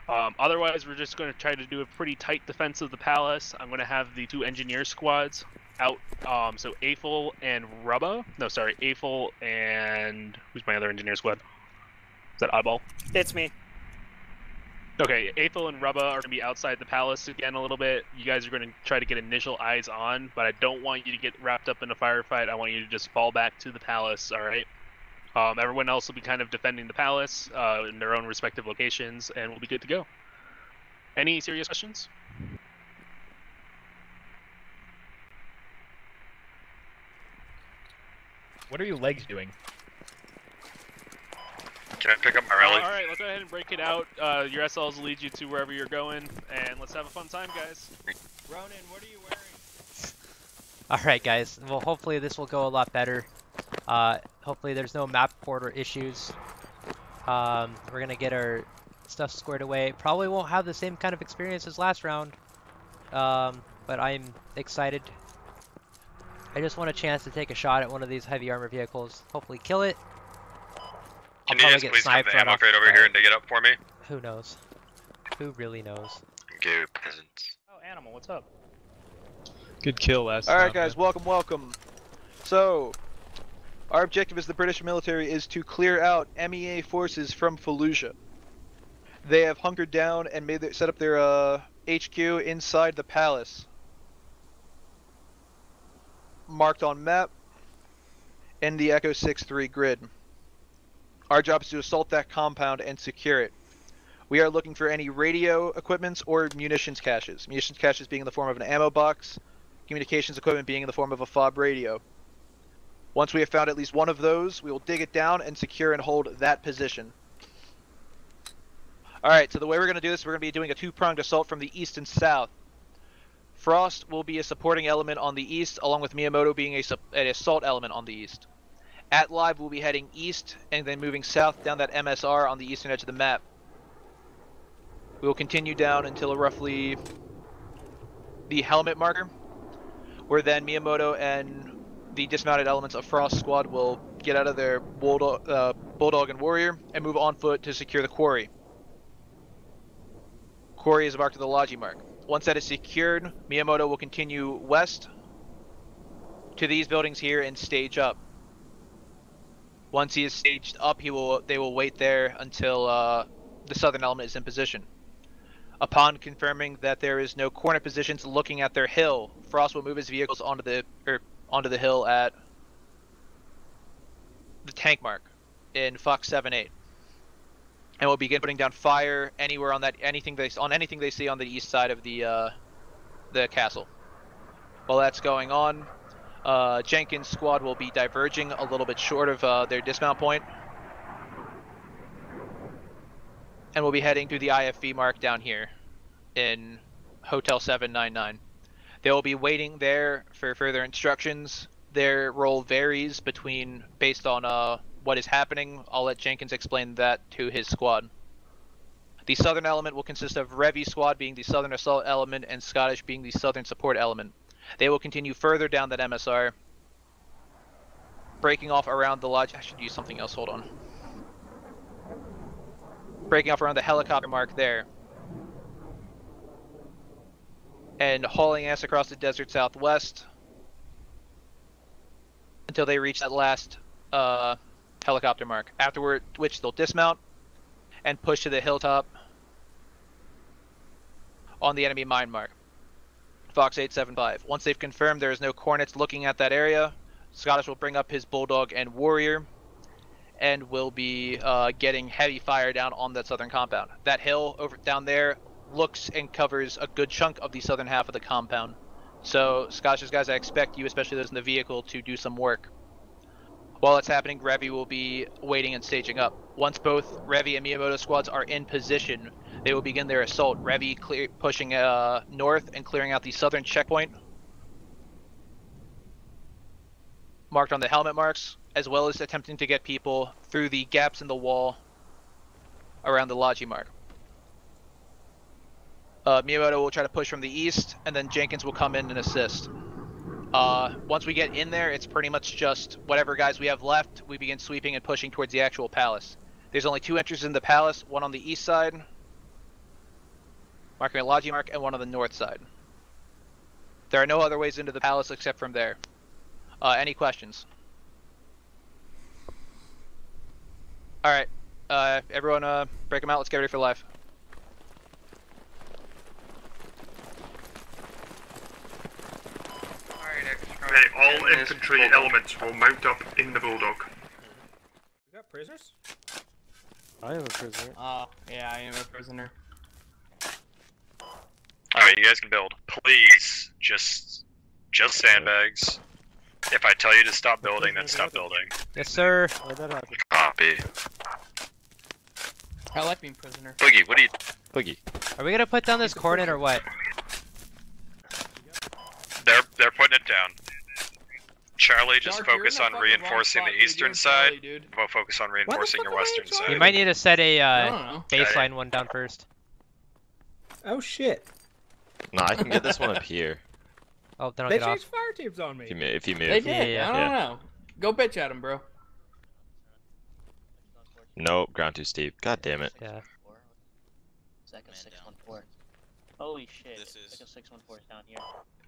Um, otherwise, we're just going to try to do a pretty tight defense of the palace. I'm going to have the two engineer squads out. Um, so Aphel and Rubba. No, sorry, Aphel and who's my other engineer squad? Is that Oddball? It's me. Okay, Athel and Rubba are going to be outside the palace again a little bit. You guys are going to try to get initial eyes on, but I don't want you to get wrapped up in a firefight. I want you to just fall back to the palace, alright? Um, everyone else will be kind of defending the palace uh, in their own respective locations, and we'll be good to go. Any serious questions? what are your legs doing? Can I pick up my Uh, rally? all right, let's go ahead and break it out. Uh, your SLs will lead you to wherever you're going, and let's have a fun time, guys. Ronan, what are you wearing? All right, guys. Well, hopefully this will go a lot better. Uh, hopefully there's no map border issues. Um, we're gonna get our stuff squared away. Probably won't have the same kind of experience as last round, um, but I'm excited. I just want a chance to take a shot at one of these heavy armor vehicles. Hopefully kill it. I'll Can you probably just get please come sniped the ammo off crate over here and dig it up for me? Who knows? Who really knows? Go, peasants. Oh, animal, what's up? Good kill last All right, time, guys, welcome, welcome. So, our objective as the British military is to clear out MEA forces from Fallujah. They have hunkered down and made their, set up their uh, HQ inside the palace, marked on map in the Echo 6-3 grid. Our job is to assault that compound and secure it. We are looking for any radio equipments or munitions caches. Munitions caches being in the form of an ammo box, communications equipment being in the form of a fob radio. Once we have found at least one of those, we will dig it down and secure and hold that position. Alright, so the way we're going to do this, we're going to be doing a two-pronged assault from the east and south. Frost will be a supporting element on the east, along with Miyamoto being a an assault element on the east. At Live, we'll be heading east and then moving south down that MSR on the eastern edge of the map. We will continue down until roughly the helmet marker, where then Miyamoto and the dismounted elements of Frost Squad will get out of their bulldog, uh, bulldog and warrior and move on foot to secure the quarry. Quarry is marked with the Logi mark. Once that is secured, Miyamoto will continue west to these buildings here and stage up. Once he is staged up, he will they will wait there until uh, the southern element is in position. Upon confirming that there is no Kornet positions looking at their hill, Frost will move his vehicles onto the er, onto the hill at the tank mark in Fox 7-8, and will begin putting down fire anywhere on that anything they on anything they see on the east side of the uh, the castle. While that's going on, uh, Jenkins' squad will be diverging a little bit short of uh, their dismount point. and will be heading to the IFV mark down here in Hotel 799. They will be waiting there for further instructions. Their role varies between based on uh, what is happening. I'll let Jenkins explain that to his squad. The southern element will consist of Revy squad being the southern assault element and Scottish being the southern support element. They will continue further down that MSR, breaking off around the lodge. I should use something else. Hold on. Breaking off around the helicopter mark there. And hauling ass across the desert southwest until they reach that last uh, helicopter mark. Afterward, which they'll dismount and push to the hilltop on the enemy mine mark. Fox 875. Once they've confirmed there is no Kornets looking at that area, Scottish will bring up his Bulldog and Warrior and will be uh, getting heavy fire down on that southern compound. That hill over down there looks and covers a good chunk of the southern half of the compound. So, Scottish's guys, I expect you, especially those in the vehicle, to do some work. While it's happening, Revy will be waiting and staging up. Once both Revy and Miyamoto squads are in position, they will begin their assault. Revy clear, pushing uh, north and clearing out the southern checkpoint, marked on the helmet marks, as well as attempting to get people through the gaps in the wall around the Logi mark. Uh, Miyamoto will try to push from the east, and then Jenkins will come in and assist. Uh, once we get in there, it's pretty much just whatever guys we have left, we begin sweeping and pushing towards the actual palace. There's only two entrances in the palace, one on the east side, marking a Logi mark, and one on the north side. There are no other ways into the palace except from there. Uh, any questions? Alright, uh, everyone uh, break them out, let's get ready for live. Okay, all infantry elements will mount up in the Bulldog. You got prisoners? I am a prisoner. Uh, yeah, I am a prisoner. Alright, you guys can build. Please, just, just sandbags. If I tell you to stop building, then stop building. Yes, sir. Copy. I like being prisoner. Boogie, what do you... Boogie. Are we gonna put down this coordinate or what? They're, they're putting it down. Charlie, just Dark, you're focus on reinforcing the eastern side. Charlie, dude. We'll focus on reinforcing your western side. You might need to set a I uh, baseline one down first. Oh shit. No, I can get this one up here. Oh, then I'll They get off. changed fire teams on me. If you move, if you move. They did. Yeah, I don't know. Go bitch at him, bro. Nope, ground too steep. God damn it. Yeah. Second 614. Holy shit. This is... Second 614 is down here.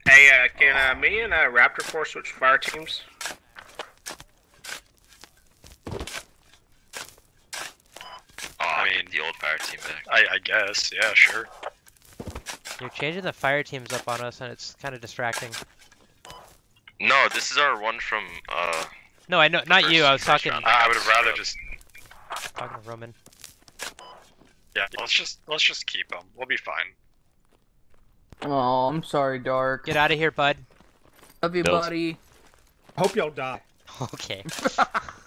Hey, uh, can uh, me and uh, Raptor Force switch fire teams? I mean, the old fire team back. I, I guess, yeah, sure. You're changing the fire teams up on us, and it's kind of distracting. No, this is our one from, uh... No, I know, not you. I was talking. I would have rather just, Talking to Roman. yeah, let's just, let's just keep them. We'll be fine. Oh, I'm sorry, Dark. Get out of here, bud. Love you, Bills. buddy. Hope y'all die. Okay.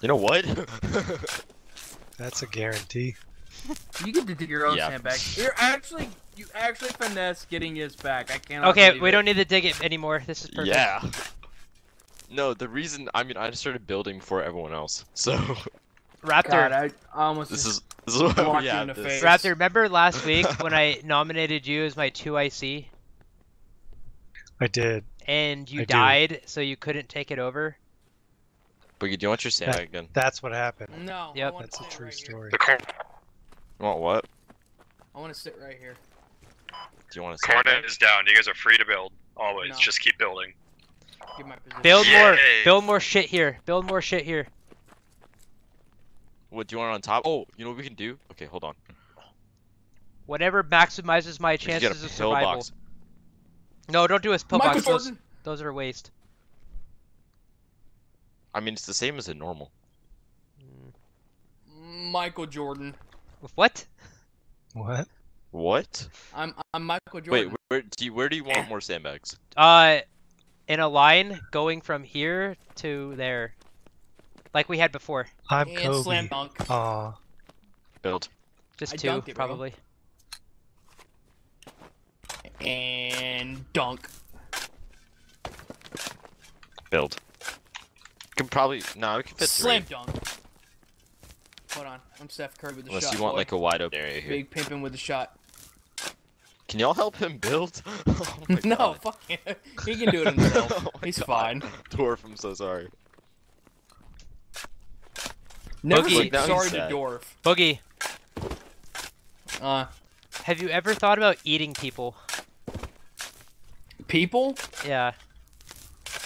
You know what? That's a guarantee. You get to dig your own Yeah. sandbag. You're actually, you actually finesse getting his back. I can't. Okay, we it. don't need to dig it anymore. This is perfect. yeah. No, the reason, I mean, I started building before everyone else, so... Raptor. God, I almost This just is, this is why blocked we you in have the this. face. Raptor, remember last week when I nominated you as my 2IC I did. and you I do. died, so you couldn't take it over? Boogie, do you want your sandbag That- again? That's what happened. No. Yep. That's a true right story. The cor- You want what? I want to sit right here. Do you want a Kornet sandbag? is down. You guys are free to build. Always. No. Just keep building. Give my position. Build more. Build more shit here. Build more shit here. What, do you want on top? Oh, you know what we can do? Okay, hold on. Whatever maximizes my We can get a chances of pillbox. survival. No, don't do a Michael pillbox. Those, those are a waste. I mean, it's the same as a normal. Michael Jordan. What? What? What? I'm I'm Michael Jordan. Wait, Jordan. where do you, where do you want more sandbags? Uh, in a line going from here to there, like we had before. I'm and Kobe. slam dunk. Aw. Build. Just I two, dunked it, bro. probably. And dunk. Build. Can probably no, we can fit Slam three. dunk. Hold on, I'm Steph Curry with the Unless shot. you want boy. like a wide open area here. big pimping with the shot. Can y'all help him build? oh no, God. fuck him. He can do it himself. Oh He's God. fine. Dorf, I'm so sorry. Never Boogie. say Now sorry to sad. Dorf. Boogie, Uh, have you ever thought about eating people? People? Yeah.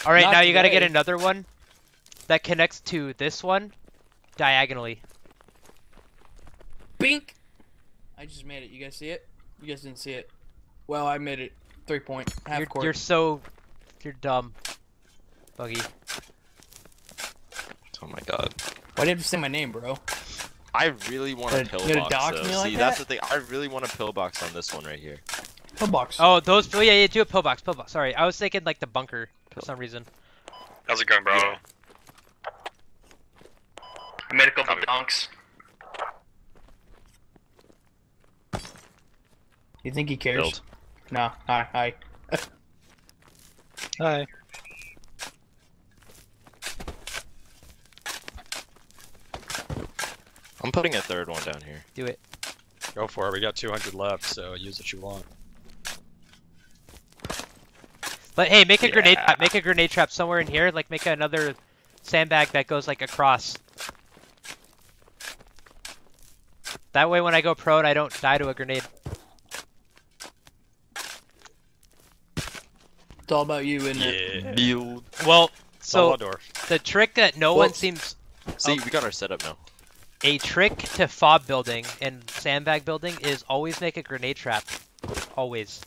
All right, Not now you got to get another one that connects to this one diagonally. Bink. I just made it. You guys see it? You guys didn't see it. Well, I made it. Three point. Half You're, court. you're so you're dumb, Buggy. Oh my god. Why did you have to say my name, bro? I really want a Gonna- pillbox. you gonna dox me like See, that's the thing. I really want a pillbox on this one right here. Pillbox. Oh, those. Oh yeah, yeah. Do a pillbox. Pillbox. Sorry, I was thinking like the bunker for some reason. How's it going, bro? I made a couple dunks. You think he cares? Build. No. Hi. Hi. Hi. I'm putting a third one down here. Do it. Go for it. We got 200 left, so use what you want. But hey, make a grenade. Trap. Make a grenade trap somewhere in here. Like make another sandbag that goes like across. That way, when I go prone, I don't die to a grenade. It's all about you, isn't it? Yeah. Build. Well, so Salvador. the trick that no Well- one seems See, oh. we got our setup now. a trick to fob building and sandbag building is always make a grenade trap. Always.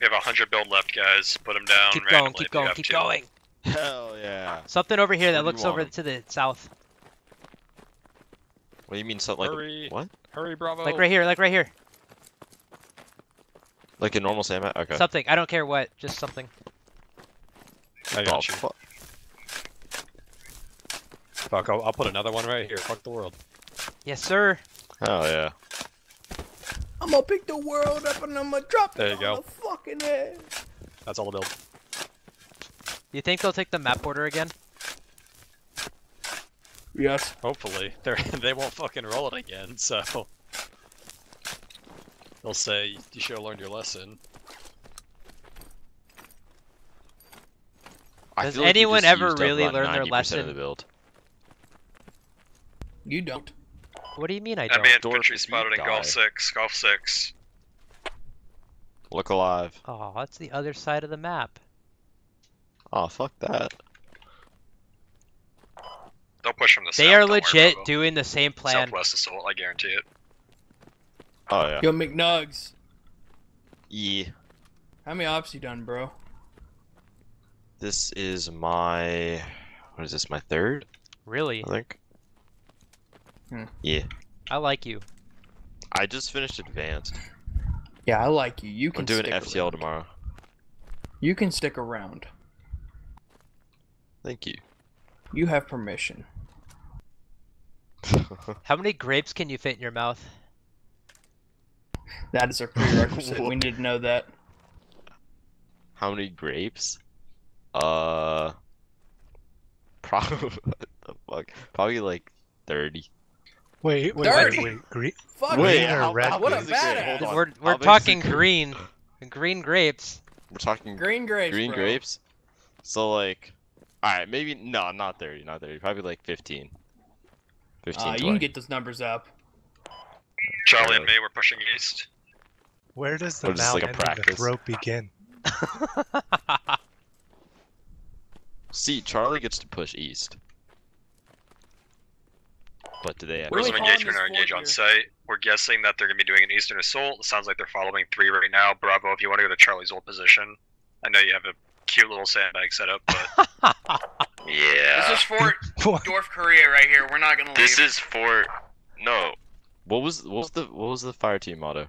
We have 100 build left, guys. Put them down. Keep going. Keep going. Keep to. going. Hell yeah. Something over here that Where do you looks over to the south. What do you mean something like what? Hurry, Bravo. Like right here. Like right here. Like a normal sandbag? Okay. Something. I don't care what. Just something. I Oh, got you. fuck. Fuck, I'll, I'll put another one right here. Fuck the world. Yes, sir. Oh yeah. I'm gonna pick the world up and I'm gonna drop There it you on go. the fucking head. That's all the build. You think they'll take the map order again? Yes. Hopefully. They're, they won't fucking roll it again, so... They'll say, you should have learned your lesson. I Does feel like anyone ever really about learn their 90% of lesson? the build. You don't. What do you mean I don't? Enemy Dorf, infantry if you spotted in Golf 6. Golf 6. Look alive. Oh, that's the other side of the map. Oh, fuck that. They'll push from the They south. are don't worry, legit doing the same plan. Southwest assault, I guarantee it. Oh yeah. Yo, McNugs. Yeah. How many ops you done, bro? This is my what is this? My third, Really? I think. Hmm. Yeah. I like you. I just finished advanced. Yeah, I like you. You can I'm doing stick FTL around. tomorrow. You can stick around. Thank you. You have permission. How many grapes can you fit in your mouth? That is a prerequisite. we need to know that. How many grapes? Uh, probably what the fuck? Probably like thirty. Wait, wait, Dirty. wait, wait. Green, Fuck Wait, green how- or red? how What a big is badass. hold on. We're we're big talking green, green grapes. We're talking Green grapes. green bro. grapes. So like, all right, maybe no, not thirty, not thirty. Probably like fifteen. 15, Uh, you can get those numbers up. Charlie and May, we're pushing east. Where does the What is this, mouth like a end of the practice? throat begin? See, Charlie gets to push east. But do they have? Rules Really of engagement this are fort on site. We're guessing that they're going to be doing an eastern assault. It sounds like they're following three right now. Bravo, if you want to go to Charlie's old position. I know you have a cute little sandbag set up, but yeah This is Fort What? North Korea right here. We're not gonna leave. This is Fort. no. What was what was the what was the fire team motto?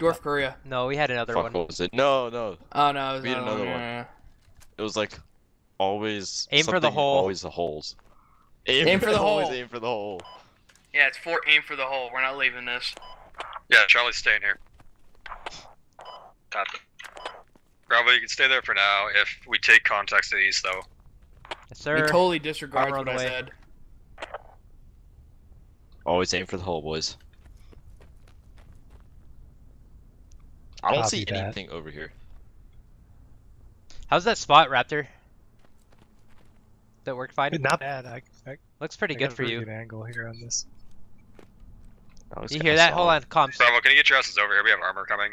Dwarf Korea. No, we had another Fuck, one. what was it? No, no. Oh no, it was We had another another one. yeah. It was like always Aim for the something, hole. Always the holes. Aim for the always hole. aim for the hole. Yeah, it's four aim for the hole. We're not leaving this. Yeah, Charlie's staying here. Copy. Bravo, you can stay there for now. If we take contacts to the east, though. Yes, He sir. totally disregards Armor on what the I said. Always aim for the hole, boys. I don't Copy see that. anything over here. How's that spot, Raptor? That worked fine. Not bad. I, I, Looks pretty I good got a for you. Good angle here on this. You hear that? Hold on, comms. Bravo, can you get your asses over here? We have armor coming.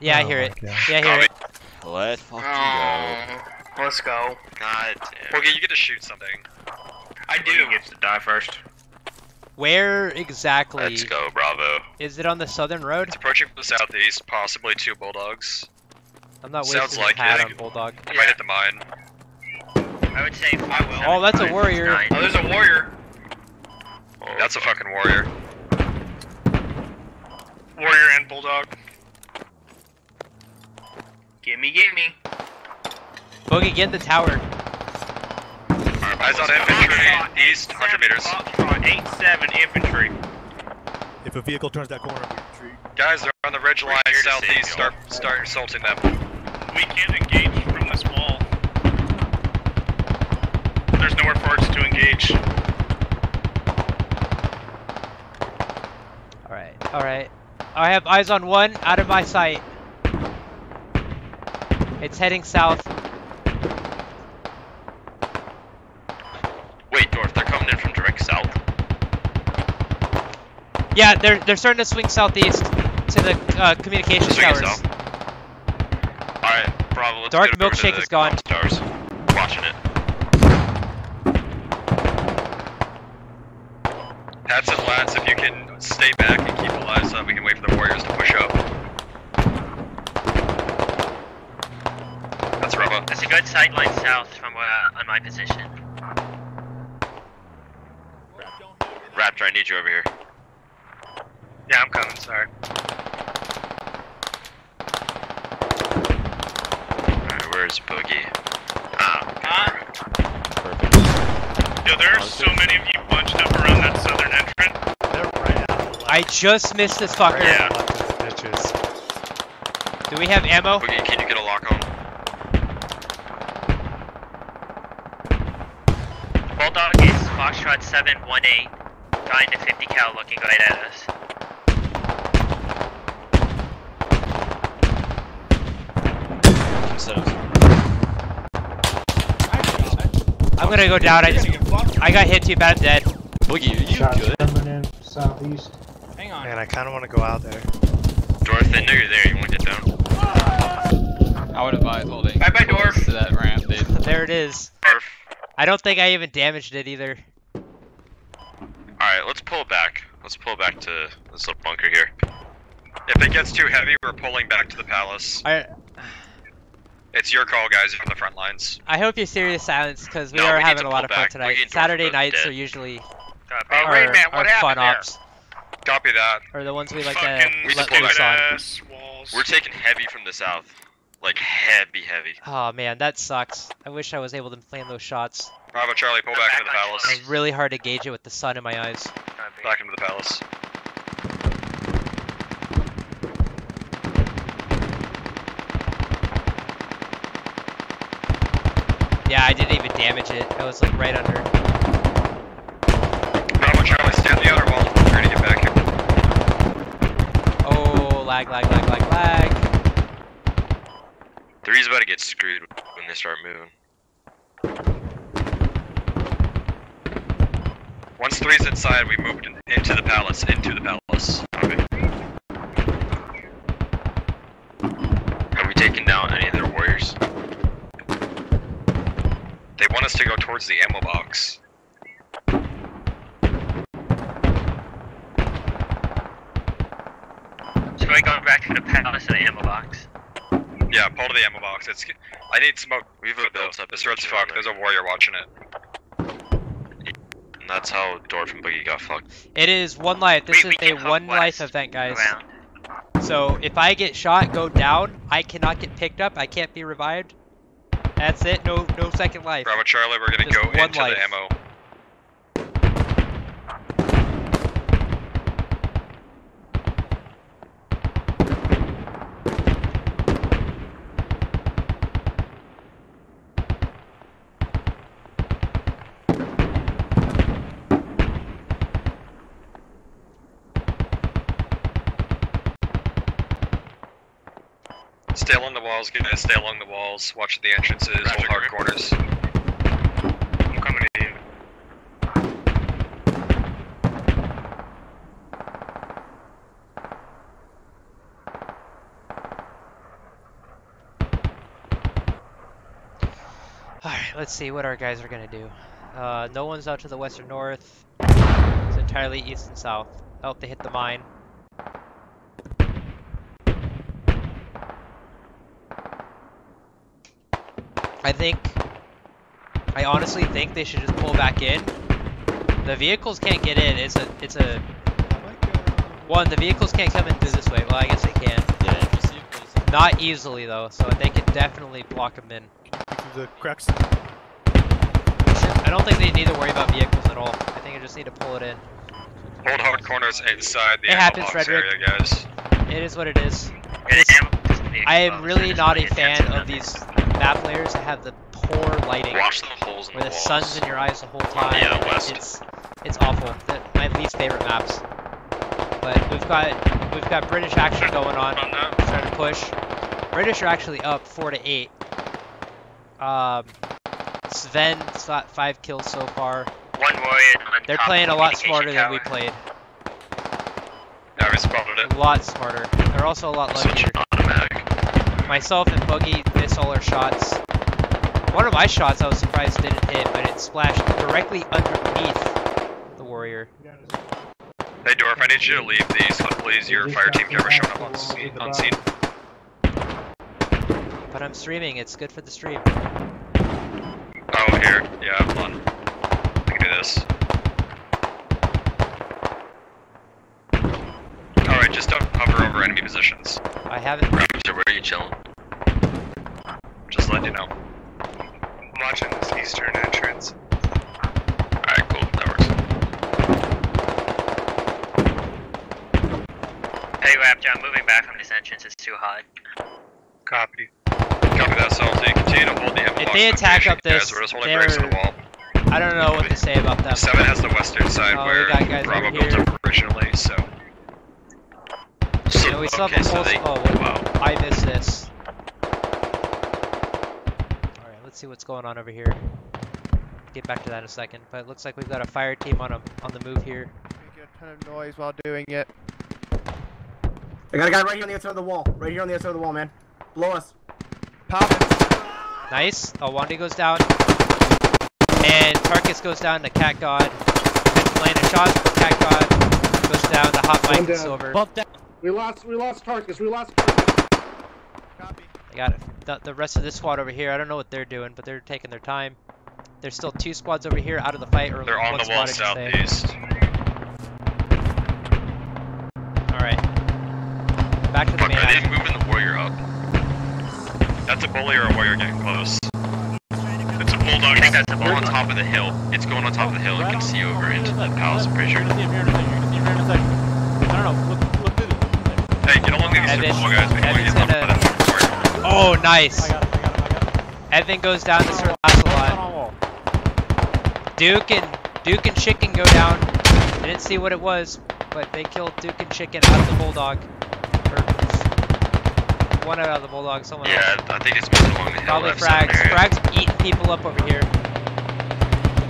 Yeah, I Oh hear it. God. Yeah, I hear it. Let's fucking Oh, let's go. God damn. Okay, you get to shoot something. I do. gets to die first. Where exactly Let's go, Bravo. is it on the southern road? It's approaching from the southeast, possibly two bulldogs. I'm not Sounds wasting like this hat it. on Bulldog. You might hit the mine. I would say I will. Oh, that's a warrior. Oh, there's a warrior. That's a fucking warrior. Warrior and bulldog. Gimme, gimme. Boogie, get the tower. Eyes on infantry, east, 100 meters. Foxtrot, 8-7 infantry. If a vehicle turns that corner, we retreat. Guys, they're on the ridge line southeast. Start, start assaulting them. We can't engage from this wall. To engage. Alright, alright. I have eyes on one out of my sight. It's heading south. Wait, Dorf, they're coming in from direct south. Yeah, they're they're starting to swing southeast to the uh, communications towers. Alright, Bravo, Dark to milkshake the is gone. Towers. Hats and lads, if you can stay back and keep alive so that we can wait for the warriors to push up. That's Bravo. There's a good sight line south from uh, on my position. Raptor, I need you over here. Yeah, I'm coming, sorry. Alright, where's Boogie? Ah, Yo, there are so many of you bunched up around that southern entrance. I just missed this fucker. Yeah. Bitches. Do we have ammo? Boogie, can you get a lock on? Bulldog is Foxtrot 718, trying to 50 cal looking right at us. I'm gonna go down. I just I got hit too bad, I'm dead. Boogie, are you good? coming in southeast. Hang on. Man, I kind of want to go out there. Dorf, they know you're there. You want to get down? I would advise holding Bye bye, close Dorf. to that ramp, dude. There it is. I don't think I even damaged it either. Alright, let's pull back. Let's pull back to this little bunker here. If it gets too heavy, we're pulling back to the palace. I It's your call, guys, from the front lines. I hope you're serious silence because we No, are we having a lot pull of fun back. tonight. Boogie and Dorf Saturday nights dead. are usually Copy. Oh, our, wait, man, our what fun happened there? ops, Copy that. or the ones we like to Fucking let loose on. walls. We're taking heavy from the south. Like heavy, heavy. Oh man, that sucks. I wish I was able to plan those shots. Bravo, Charlie, pull back into the palace. It was really hard to gauge it with the sun in my eyes. Copy. Back into the palace. Yeah, I didn't even damage it. I was like right under. Bravo, Charlie, stay on the outer wall. We're trying to get back here. Oh, lag, lag, lag, lag, lag. Three's about to get screwed when they start moving. Once three's inside, we moved into the palace. Into the palace. Okay. Have we taken down any of their warriors? They want us to go towards the ammo box. So we're going back to the palace and the ammo box. Yeah, pull to the ammo box. It's. I need smoke. We've built up This road's fucked. on There's a warrior watching it. And that's how Dorf and Boogie got fucked. It is one life. This We- we is a can help one life event, guys. Around. So if I get shot, go down, I cannot get picked up. I can't be revived. That's it. No, no second life. Bravo, Charlie, we're gonna Just go one into life. the ammo. Stay along the walls, guys. Stay along the walls. Watch the entrances. hold hard corners. I'm coming to you. Alright, let's see what our guys are gonna do. Uh, no one's out to the west or north. It's entirely east and south. Oh, they hit the mine. I think, I honestly think they should just pull back in. The vehicles can't get in. It's a, it's a. One, the vehicles can't come in through this way. Well, I guess they can. Yeah, just see if there's Not easily though, so they can definitely block them in. Through the cracks. I don't think they need to worry about vehicles at all. I think I just need to pull it in. Hold hard corners inside the It happens, box Frederick. area, guys. It is what it is. It's- I am really not a fan of these map layers that have the poor lighting. Watch the holes in where the the sun's in your eyes the whole time. Yeah, west. It's, it's awful. They're my least favorite maps. But we've got we've got British action going on. Trying to push. British are actually up four to eight. Um, Sven's got five kills so far. One warrior They're playing a lot smarter than we played. We spotted it. A lot smarter. They're also a lot luckier. Myself and Boogie miss all our shots. One of my shots I was surprised didn't hit, but it splashed directly underneath the warrior. Hey, Dorf, I need you to leave these, please. Your fire team camera showing up on scene. On scene. But I'm streaming, it's good for the stream. Oh, here. Yeah, hold on. I can do this. Alright, just don't hover over enemy positions. I haven't. Raptor, where are you chilling? Just letting you know. I'm watching this eastern entrance. Alright, cool. That works. Hey Raptor, I'm moving back from this entrance. It's too hot. Copy. Copy that, Salty. Continue to hold the ammo If they attack up this, guys. We're just holding breaks to the they're- wall. I don't know what to say about that. Seven has the western side Oh, where got guys Bravo over built up originally, so. You know, we still have a whole. oh, I missed this. Alright, let's see what's going on over here. Get back to that in a second, but it looks like we've got a fire team on a, on the move here. Making a ton of noise while doing it. I got a guy right here on the other side of the wall. Right here on the other side of the wall, man. Below us. Nice. Oh, Wandi goes down. And Tarkus goes down to Cat God. Laying a shot. Cat God goes down to Hot Mike One and down. Silver. We lost. We lost Tarkus. We lost. Tarkus. I got it. The, the rest of this squad over here, I don't know what they're doing, but they're taking their time. There's still two squads over here out of the fight. Or They're on the wall squad, I should say. southeast. Alright. Back to the Fuck, main are they action. moving the warrior up? That's a bully or a warrior getting close. It's a bulldog. I think that's a bull on top of the hill. It's going on top of the hill. You can see over into the palace, I'm pretty sure. I don't know. Look, look through this. Hey, get along these Evan- circle, guys. We Evan's want to get gonna- left of that warrior. Oh, nice. Evan goes down to Sir Lancelot. Duke and Duke and Chicken go down. I didn't see what it was, but they killed Duke and Chicken out of the bulldog. Or one out of the bulldog. Someone Yeah, else. I think it's moving along the hill. Probably frags. Frags eating people up over here.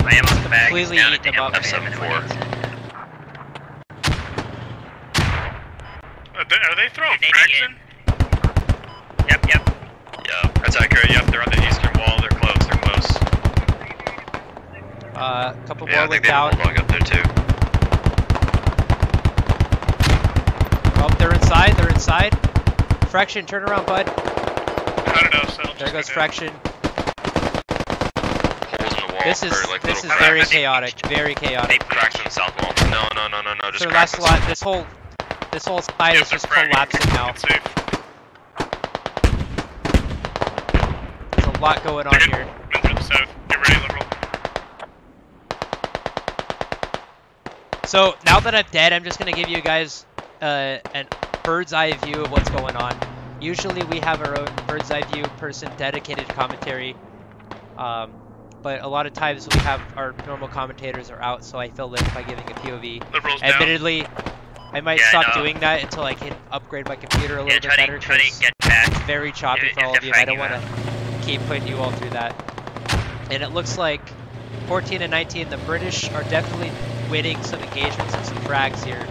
My ammo bag Completely down eat at the them ammo up. bay. Are they, are they throwing frags in? Yep, yep. Yeah, that's accurate. Yep, they're on the eastern wall. They're close. They're close. Uh, a couple Yeah, more I think went they have a down. bulldog up there too. Oh, they're inside. They're inside. Fraction, turn around, bud. I don't know. So There goes Fraction. Holes in the wall. This is like this is very chaotic. Very chaotic. Cracks in the south wall. No, no, no, no, no. Just Sir cracks. Lancelot, this whole this whole side is just collapsing now. There's a lot going on here. Into the south. Get ready, liberal. So now that I'm dead, I'm just gonna give you guys uh, an bird's eye view of what's going on. Usually we have our own bird's eye view person dedicated to commentary, um, but a lot of times we have our normal commentators are out, so I fill in by giving a POV. Liberals down. I might Yeah, stop know. doing that until I can upgrade my computer a little Yeah, bit to- better. try to 'cause get back It's very choppy if- for all of you. I don't want to keep putting you all through that. And it looks like 14 and 19, the British are definitely winning some engagements and some frags here.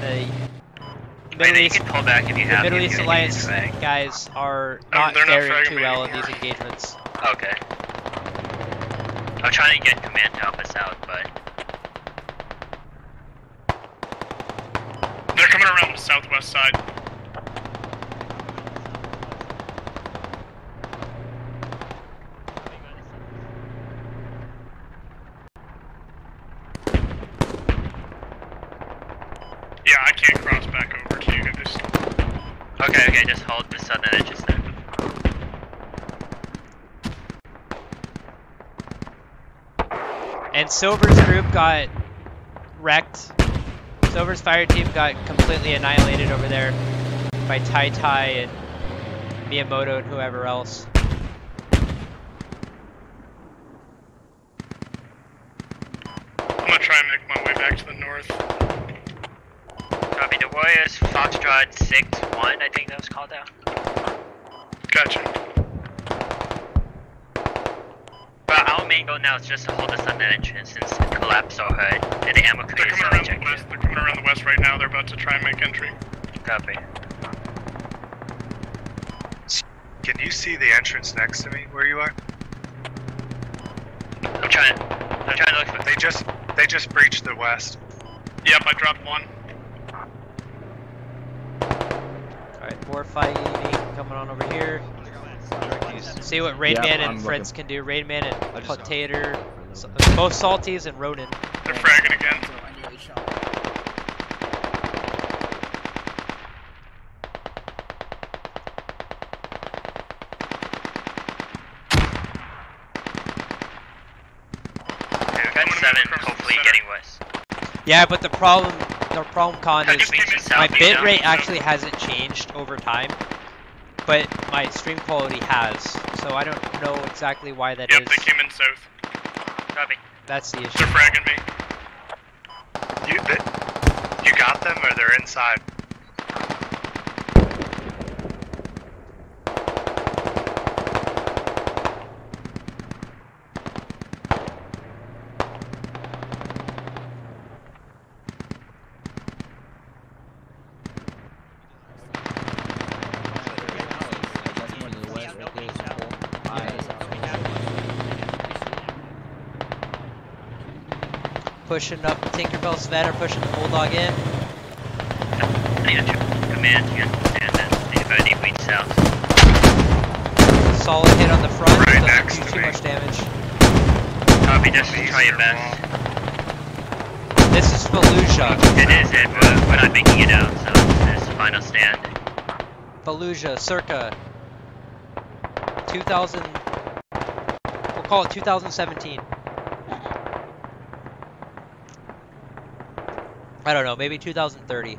The Middle East, can pull back if you the have Middle East Alliance to guys are Oh, not they're not too well in these engagements. Okay. I'm trying to get command to help us out, but coming around the southwest side. Yeah, I can't cross back over to you guys. okay, okay, just hold the southern edges then. And Silver's group got wrecked. Silver's fire team got completely annihilated over there by Tai Tai and Miyamoto and whoever else. I'm gonna try and make my way back to the north. Copy the Warriors, Foxtrot 6-1, I think that was called out. Gotcha. But our main goal now is just to hold the southern entrance since the collapse or hurt, and the ammo They're coming around the west. They're coming around the west right now. They're about to try and make entry. Copy. Can you see the entrance next to me where you are? I'm trying, I'm trying to look for... They just they just breached the west. Yep, I dropped one. Alright, four fighting coming on over here. See what Rainman Yeah, and I'm friends looking. can do. Rainman and Potator, both Salties and Ronin. They're fragging again. Okay, we got seven, hopefully getting west. Yeah, but the problem, the problem con is just came in my south, bit rate actually hasn't changed over time, but my stream quality has. So I don't know exactly why that is. Yep, they came in south. Copy. That's the issue. They're fragging me. You they, you got them or they're inside? Pushing up Tinkerbell Sven are pushing the Bulldog in. I need a tr- command to understand that already reached south. Solid hit on the front. Right doesn't do to too me. much damage. Copy, just try your best. This is Fallujah. It is, and we're, we're not making it out, so this is the final stand. Fallujah, circa 2000. We'll call it 2017. I don't know, maybe 2030.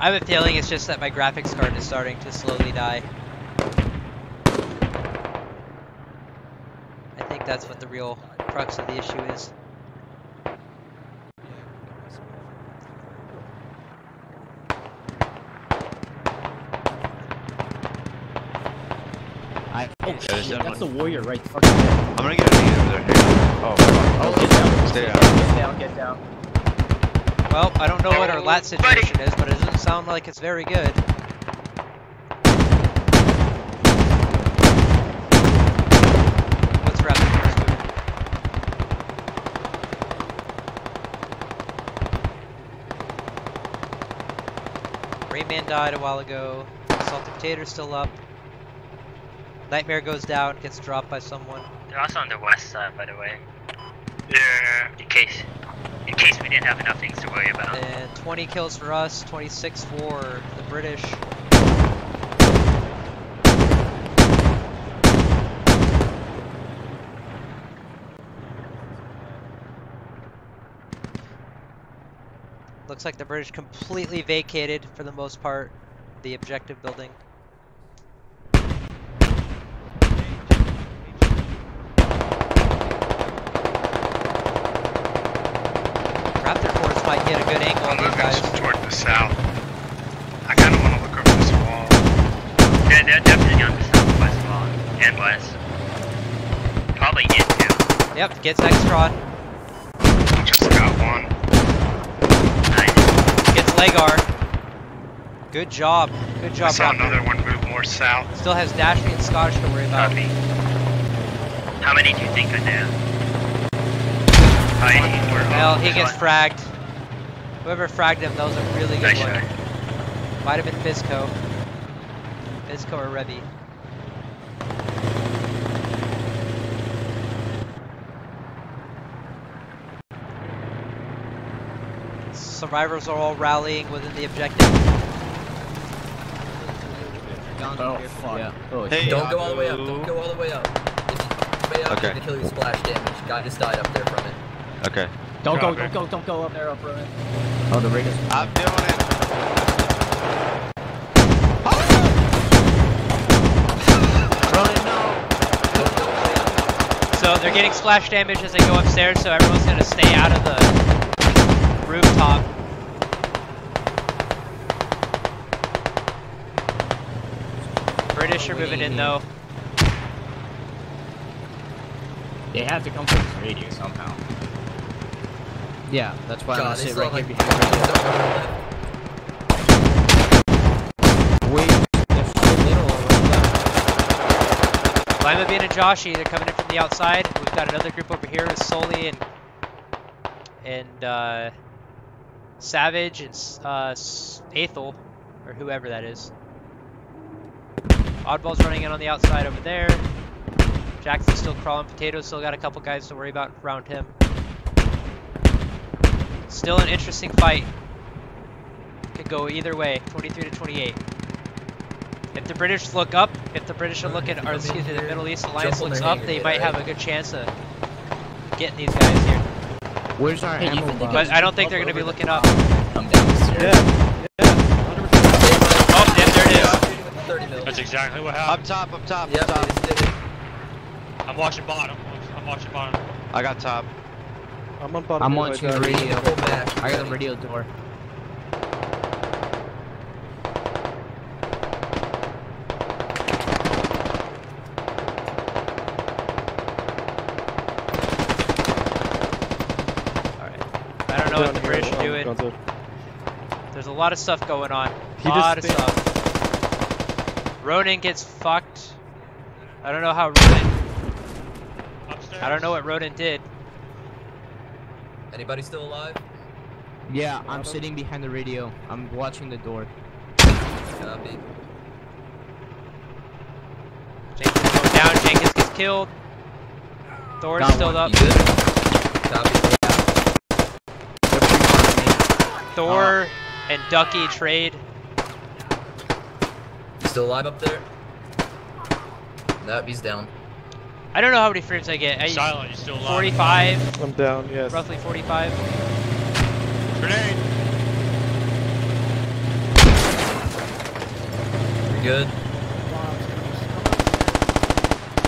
I have a feeling it's just that my graphics card is starting to slowly die. I think that's what the real crux of the issue is. I, oh there's shit, that's the warrior right fucking there. I'm gonna get a lead over there. Oh, fuck. Oh, get down, Stay down. down, get down, get down. Well, I don't know what our lat situation is, but it doesn't sound like it's very good. What's Raptor Force doing? Rainman died a while ago. Salted Potato's still up. Nightmare goes down, gets dropped by someone. They're also on the west side, by the way. Yeah. In case, in case we didn't have enough things to worry about. And 20 kills for us, 26 for the British. Looks like the British completely vacated, for the most part, the objective building. Raptor Force might get a good angle on these guys. toward the south. I kind of want to look over this wall. Yeah, they're definitely on the southwest wall and west. Probably into. Yep, gets Extron. Just got one. Gets Legar. Good job. Good I job, saw Raptor. another one move more south. Still has Dashby and Scottish to worry about. How many do you think are down? Well, he gets fragged. Whoever fragged him, that was a really good Nice one. shot. Might have been Fisco. Fisco or Rebby. Survivors are all rallying within the objective. Oh, fuck. Yeah. Hey, don't go all the way up. Don't go all the way up. If you way up, Okay. you're gonna kill you splash damage. Guy just died up there from it. Okay. Don't go, don't go, don't go up there, up Ronan. Oh, the Raiders. I'm doing it. So they're getting splash damage as they go upstairs, so everyone's gonna stay out of the rooftop. British are moving in though. They have to come from this radio somehow. Yeah, that's why I'm God, gonna sit right have, here like, behind radio. Wait, there's so little over. Lima Bean and Joshy, they're coming in from the outside. We've got another group over here with Soli and and uh, Savage and uh, Aethel, or whoever that is. Oddball's running in on the outside over there. Jackson's still crawling. Potato's still got a couple guys to worry about around him. Still an interesting fight. Could go either way, 23 to 28. If the British look up, if the British are looking, or excuse me, the Middle East Alliance looks up, they might have a good chance of getting these guys here. Where's our Hey, ammo box? But I don't think they're going to be looking up. Come down the stairs. Oh, yep, there it is. That's exactly what happened. Up top, up top, Yep, up top. just did it. I'm watching bottom. I'm watching bottom. I got top. I'm on bottom. I'm watching the radio. I got the radio door. Lot of stuff going on. A lot of just stuff. Ronan gets fucked. I don't know how Ronan. I don't know what Ronan did. Anybody still alive? Yeah, I'm sitting behind the radio. I'm watching the door. Copy. Jenkins goes down. Jenkins gets killed. Thor's Got still one. up. Copy. Thor uh, and Ducky trade. You still alive up there? Nope, he's down. I don't know how many frames I get. I, Silent, you still alive? 45. I'm down, yes. Roughly 45. Grenade. You good?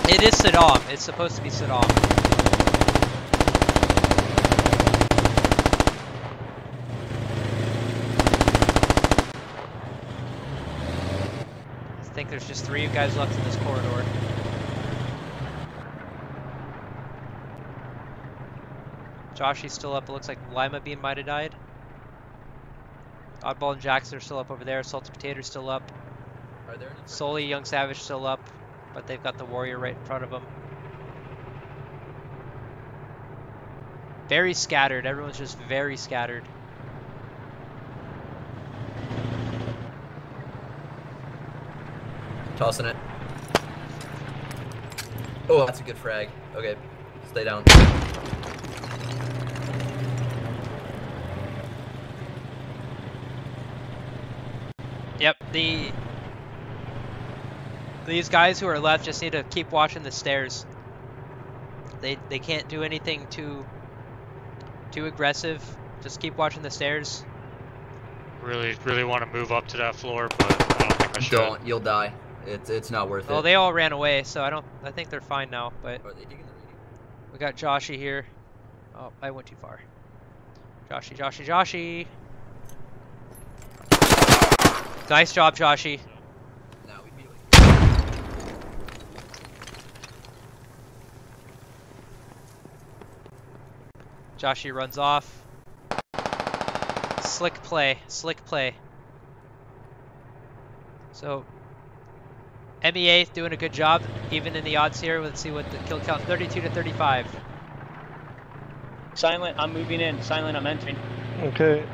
It is Saddam. It's supposed to be Saddam. There's just three guys left in this corridor. Josh, he's still up. It looks like Lima Bean might have died. Oddball and Jackson are still up over there. Salted Potato's still up. Are there any? Solely Young Savage still up, but they've got the Warrior right in front of them. Very scattered. Everyone's just very scattered. Tossing it. Oh, that's a good frag. Okay, stay down. Yep, the these guys who are left just need to keep watching the stairs. They they can't do anything too too aggressive. Just keep watching the stairs. really, really want to move up to that floor, but I don't think I should. Don't. You'll die. It's it's not worth Well, it. they all ran away, so I don't. I think they're fine now. But Are they digging the radio? we got Joshy here. Oh, I went too far. Joshy, Joshy, Joshy. Nice job, Joshy. No, like. Joshy runs off. Slick play, slick play. So, MEA doing a good job, even in the odds here. Let's see what the kill count 32 to 35. Silent, I'm moving in. Silent, I'm entering. Okay.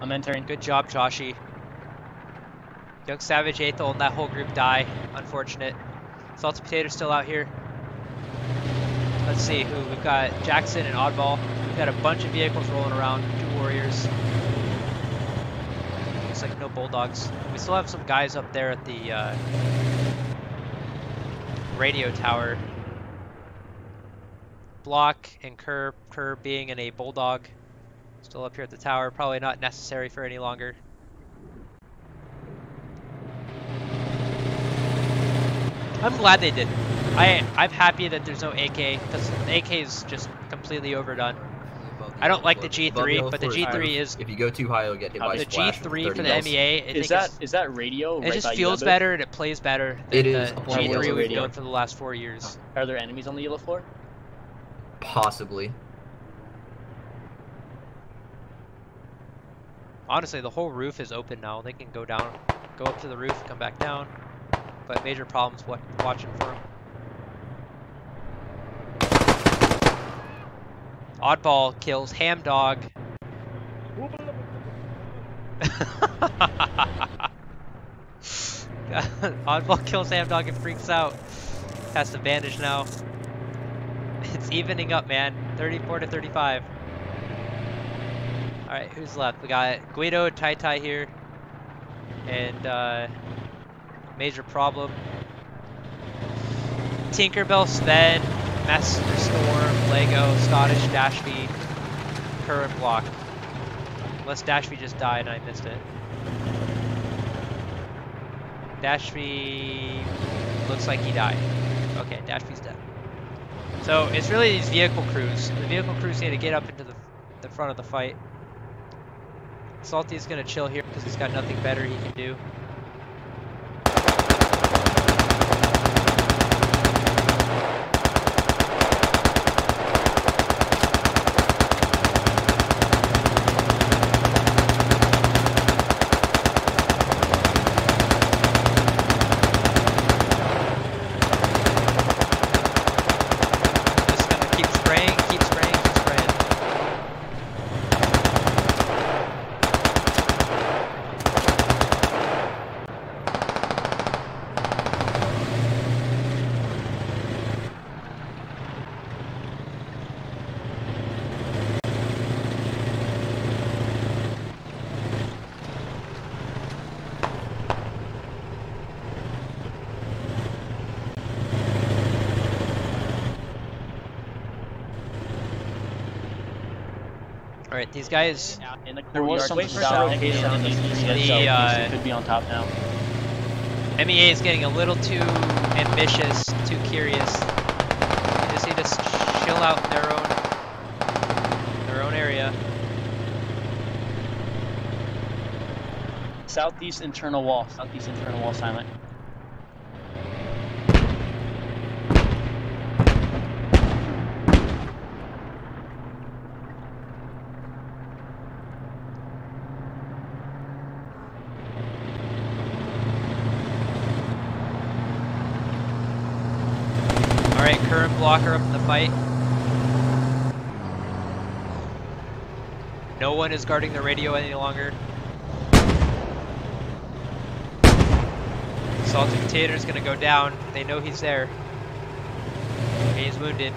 I'm entering. Good job, Joshy. Young Savage, Aethel, and that whole group die. Unfortunate. Salted Potato still out here. Let's see who we've got. Jackson and Oddball. We've got a bunch of vehicles rolling around. Two Warriors. Like no Bulldogs. We still have some guys up there at the uh, radio tower. Block and Kerr, Kerr being in a Bulldog. Still up here at the tower. Probably not necessary for any longer. I'm glad they did. I I'm happy that there's no AK because AK is just completely overdone. Above I don't like the G3, yellow but the G3 is If you go too high, you'll get hit uh, by the G3 for the mils. MEA. I think Is that is- is that radio? it right just by feels yellow? better and it plays better than It the G3 yellow we've radio. known for the last four years. Are there enemies on the yellow floor? Possibly. Honestly, the whole roof is open now. They can go down, go up to the roof, come back down. But major problems what watching for them. Oddball kills Ham Dog. Oddball kills Ham Dog and freaks out. Has to bandage now. It's evening up, man. 34 to 35. Alright, who's left? We got Guido Tai Tai here. And, uh, Major Problem. Tinkerbell, Sven, Master Storm, Lego, Scottish, Dashby, Current Block. Unless Dashby just died and I missed it. Dashby looks like he died. Okay, Dashby's dead. So it's really these vehicle crews. The vehicle crews need to get up into the, the front of the fight. Salty's gonna chill here because he's got nothing better he can do. Just gonna keep spraying, keep spraying, keep spraying. These guys. In the There was some located on in the the east east The, uh, could be on top now. MEA is getting a little too ambitious, too curious. They just need to chill out their own, their own area. Southeast internal wall. Southeast internal wall silent. All current blocker up in the fight. No one is guarding the radio any longer. Salted Potato's gonna go down. They know he's there. He's wounded.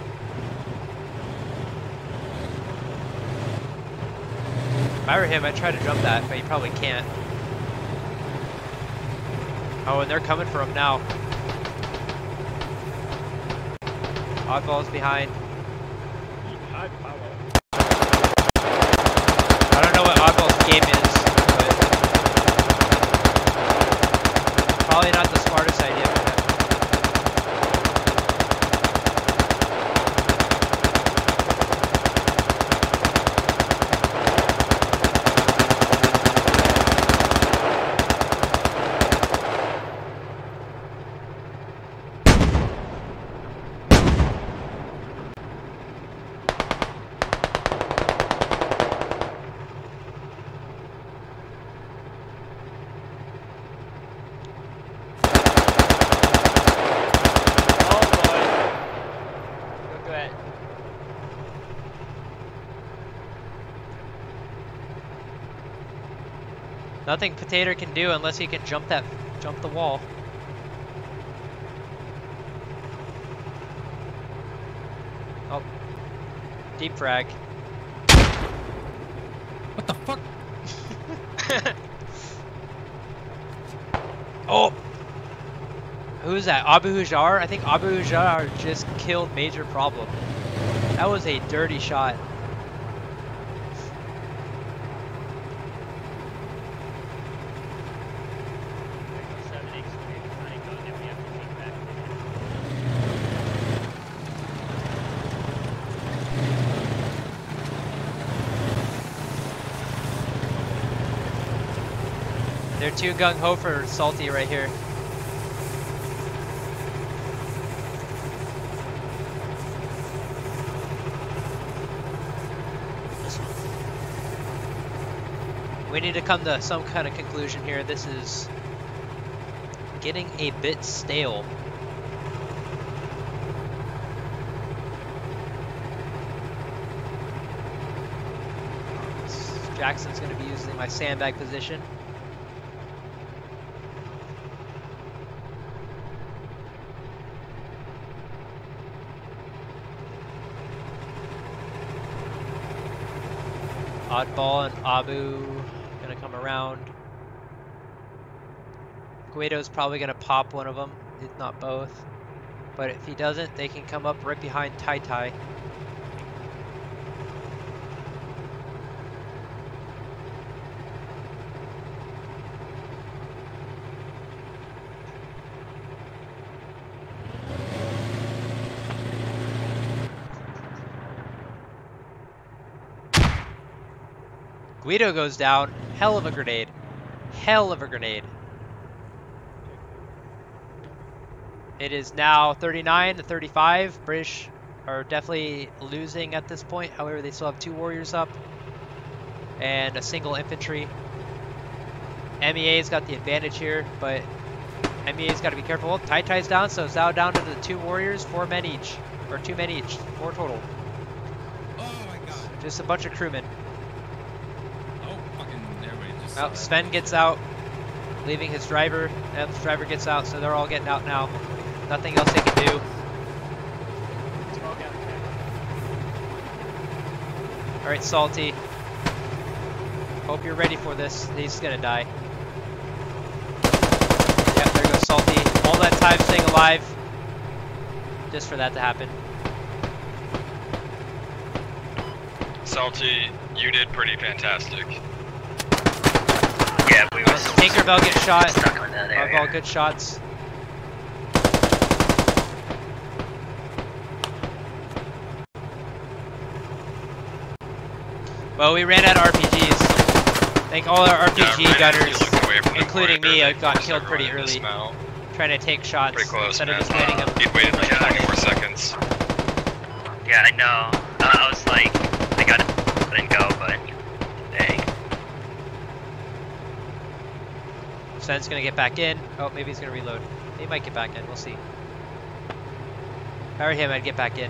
If I were him, I'd try to jump that, but he probably can't. Oh, and they're coming for him now. Oddball's behind. I don't know what Oddball's game is. Nothing Potato can do unless he can jump that, jump the wall. Oh, deep frag. What the fuck? oh, who's that? Abu Hujar? I think Abu Hujar just killed Major Problem. That was a dirty shot. Too gung ho for salty right here. We need to come to some kind of conclusion here. This is getting a bit stale. Jackson's going to be using my sandbag position. Oddball and Abu gonna come around. Guido's probably gonna pop one of them, if not both. But if he doesn't, they can come up right behind Tai Tai. Guido goes down. Hell of a grenade. Hell of a grenade. It is now 39 to 35. British are definitely losing at this point. However, they still have two warriors up and a single infantry. MEA's got the advantage here, but MEA's got to be careful. Tai Tai's down, so it's now down to the two warriors, four men each, or two men each, four total. Oh my god. Just a bunch of crewmen. Well, Sven gets out, leaving his driver. And the driver gets out, so they're all getting out now. Nothing else they can do. Alright, Salty. Hope you're ready for this. He's gonna die. Yeah, there goes Salty. All that time staying alive. Just for that to happen. Salty, you did pretty fantastic. Yeah, we Tinkerbell gets shot. stuck on that area. All good shots. Well, we ran out of RPGs. Like all our RPG Yeah, gunners, you looked away from the including me, there, uh, got killed pretty early. Trying to take shots Pretty close, instead man. of just landing them. He'd waited like 20 more seconds. Yeah, I know. Uh, I was like, I got it, didn't go, but Sven's gonna get back in. Oh, maybe he's gonna reload. He might get back in. We'll see. If I were him, I'd get back in.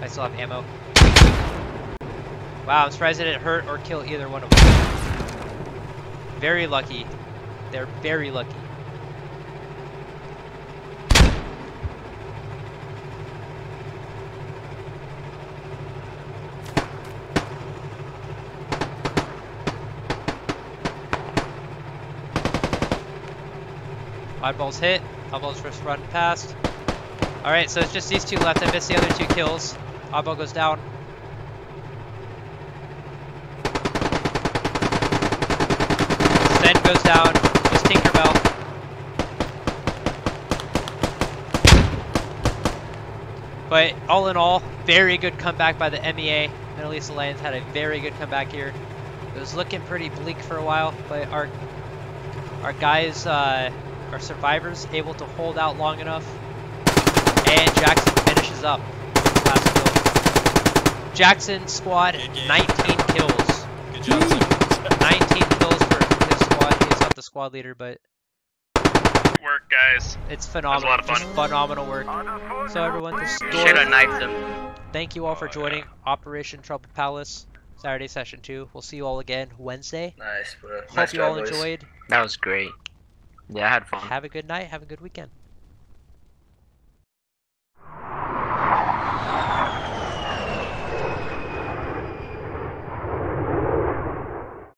I still have ammo. Wow, I'm surprised I didn't hurt or kill either one of them. Very lucky. They're very lucky. Oddball's hit. Oddball's first run past. Alright, so it's just these two left. I missed the other two kills. Oddball goes down. Sven goes down. Just Tinkerbell. But all in all, very good comeback by the MEA. Middle East Alliance had a very good comeback here. It was looking pretty bleak for a while, but our our guys, uh, our survivors, able to hold out long enough. And Jackson finishes up. Last kill. Jackson squad, 19 kills. Good job, sir. 19 kills for his squad. He's not the squad leader, but Good work, guys. it's That was a phenomenal. lot of fun. Just phenomenal work. So everyone, the Should store. have knifed him. Thank you all for Oh, joining Operation Troubled Palace. Saturday session two. We'll see you all again Wednesday. Nice, bro. Hope Nice you all job, boys. enjoyed. That was great. Yeah, I had fun. Have a good night. Have a good weekend.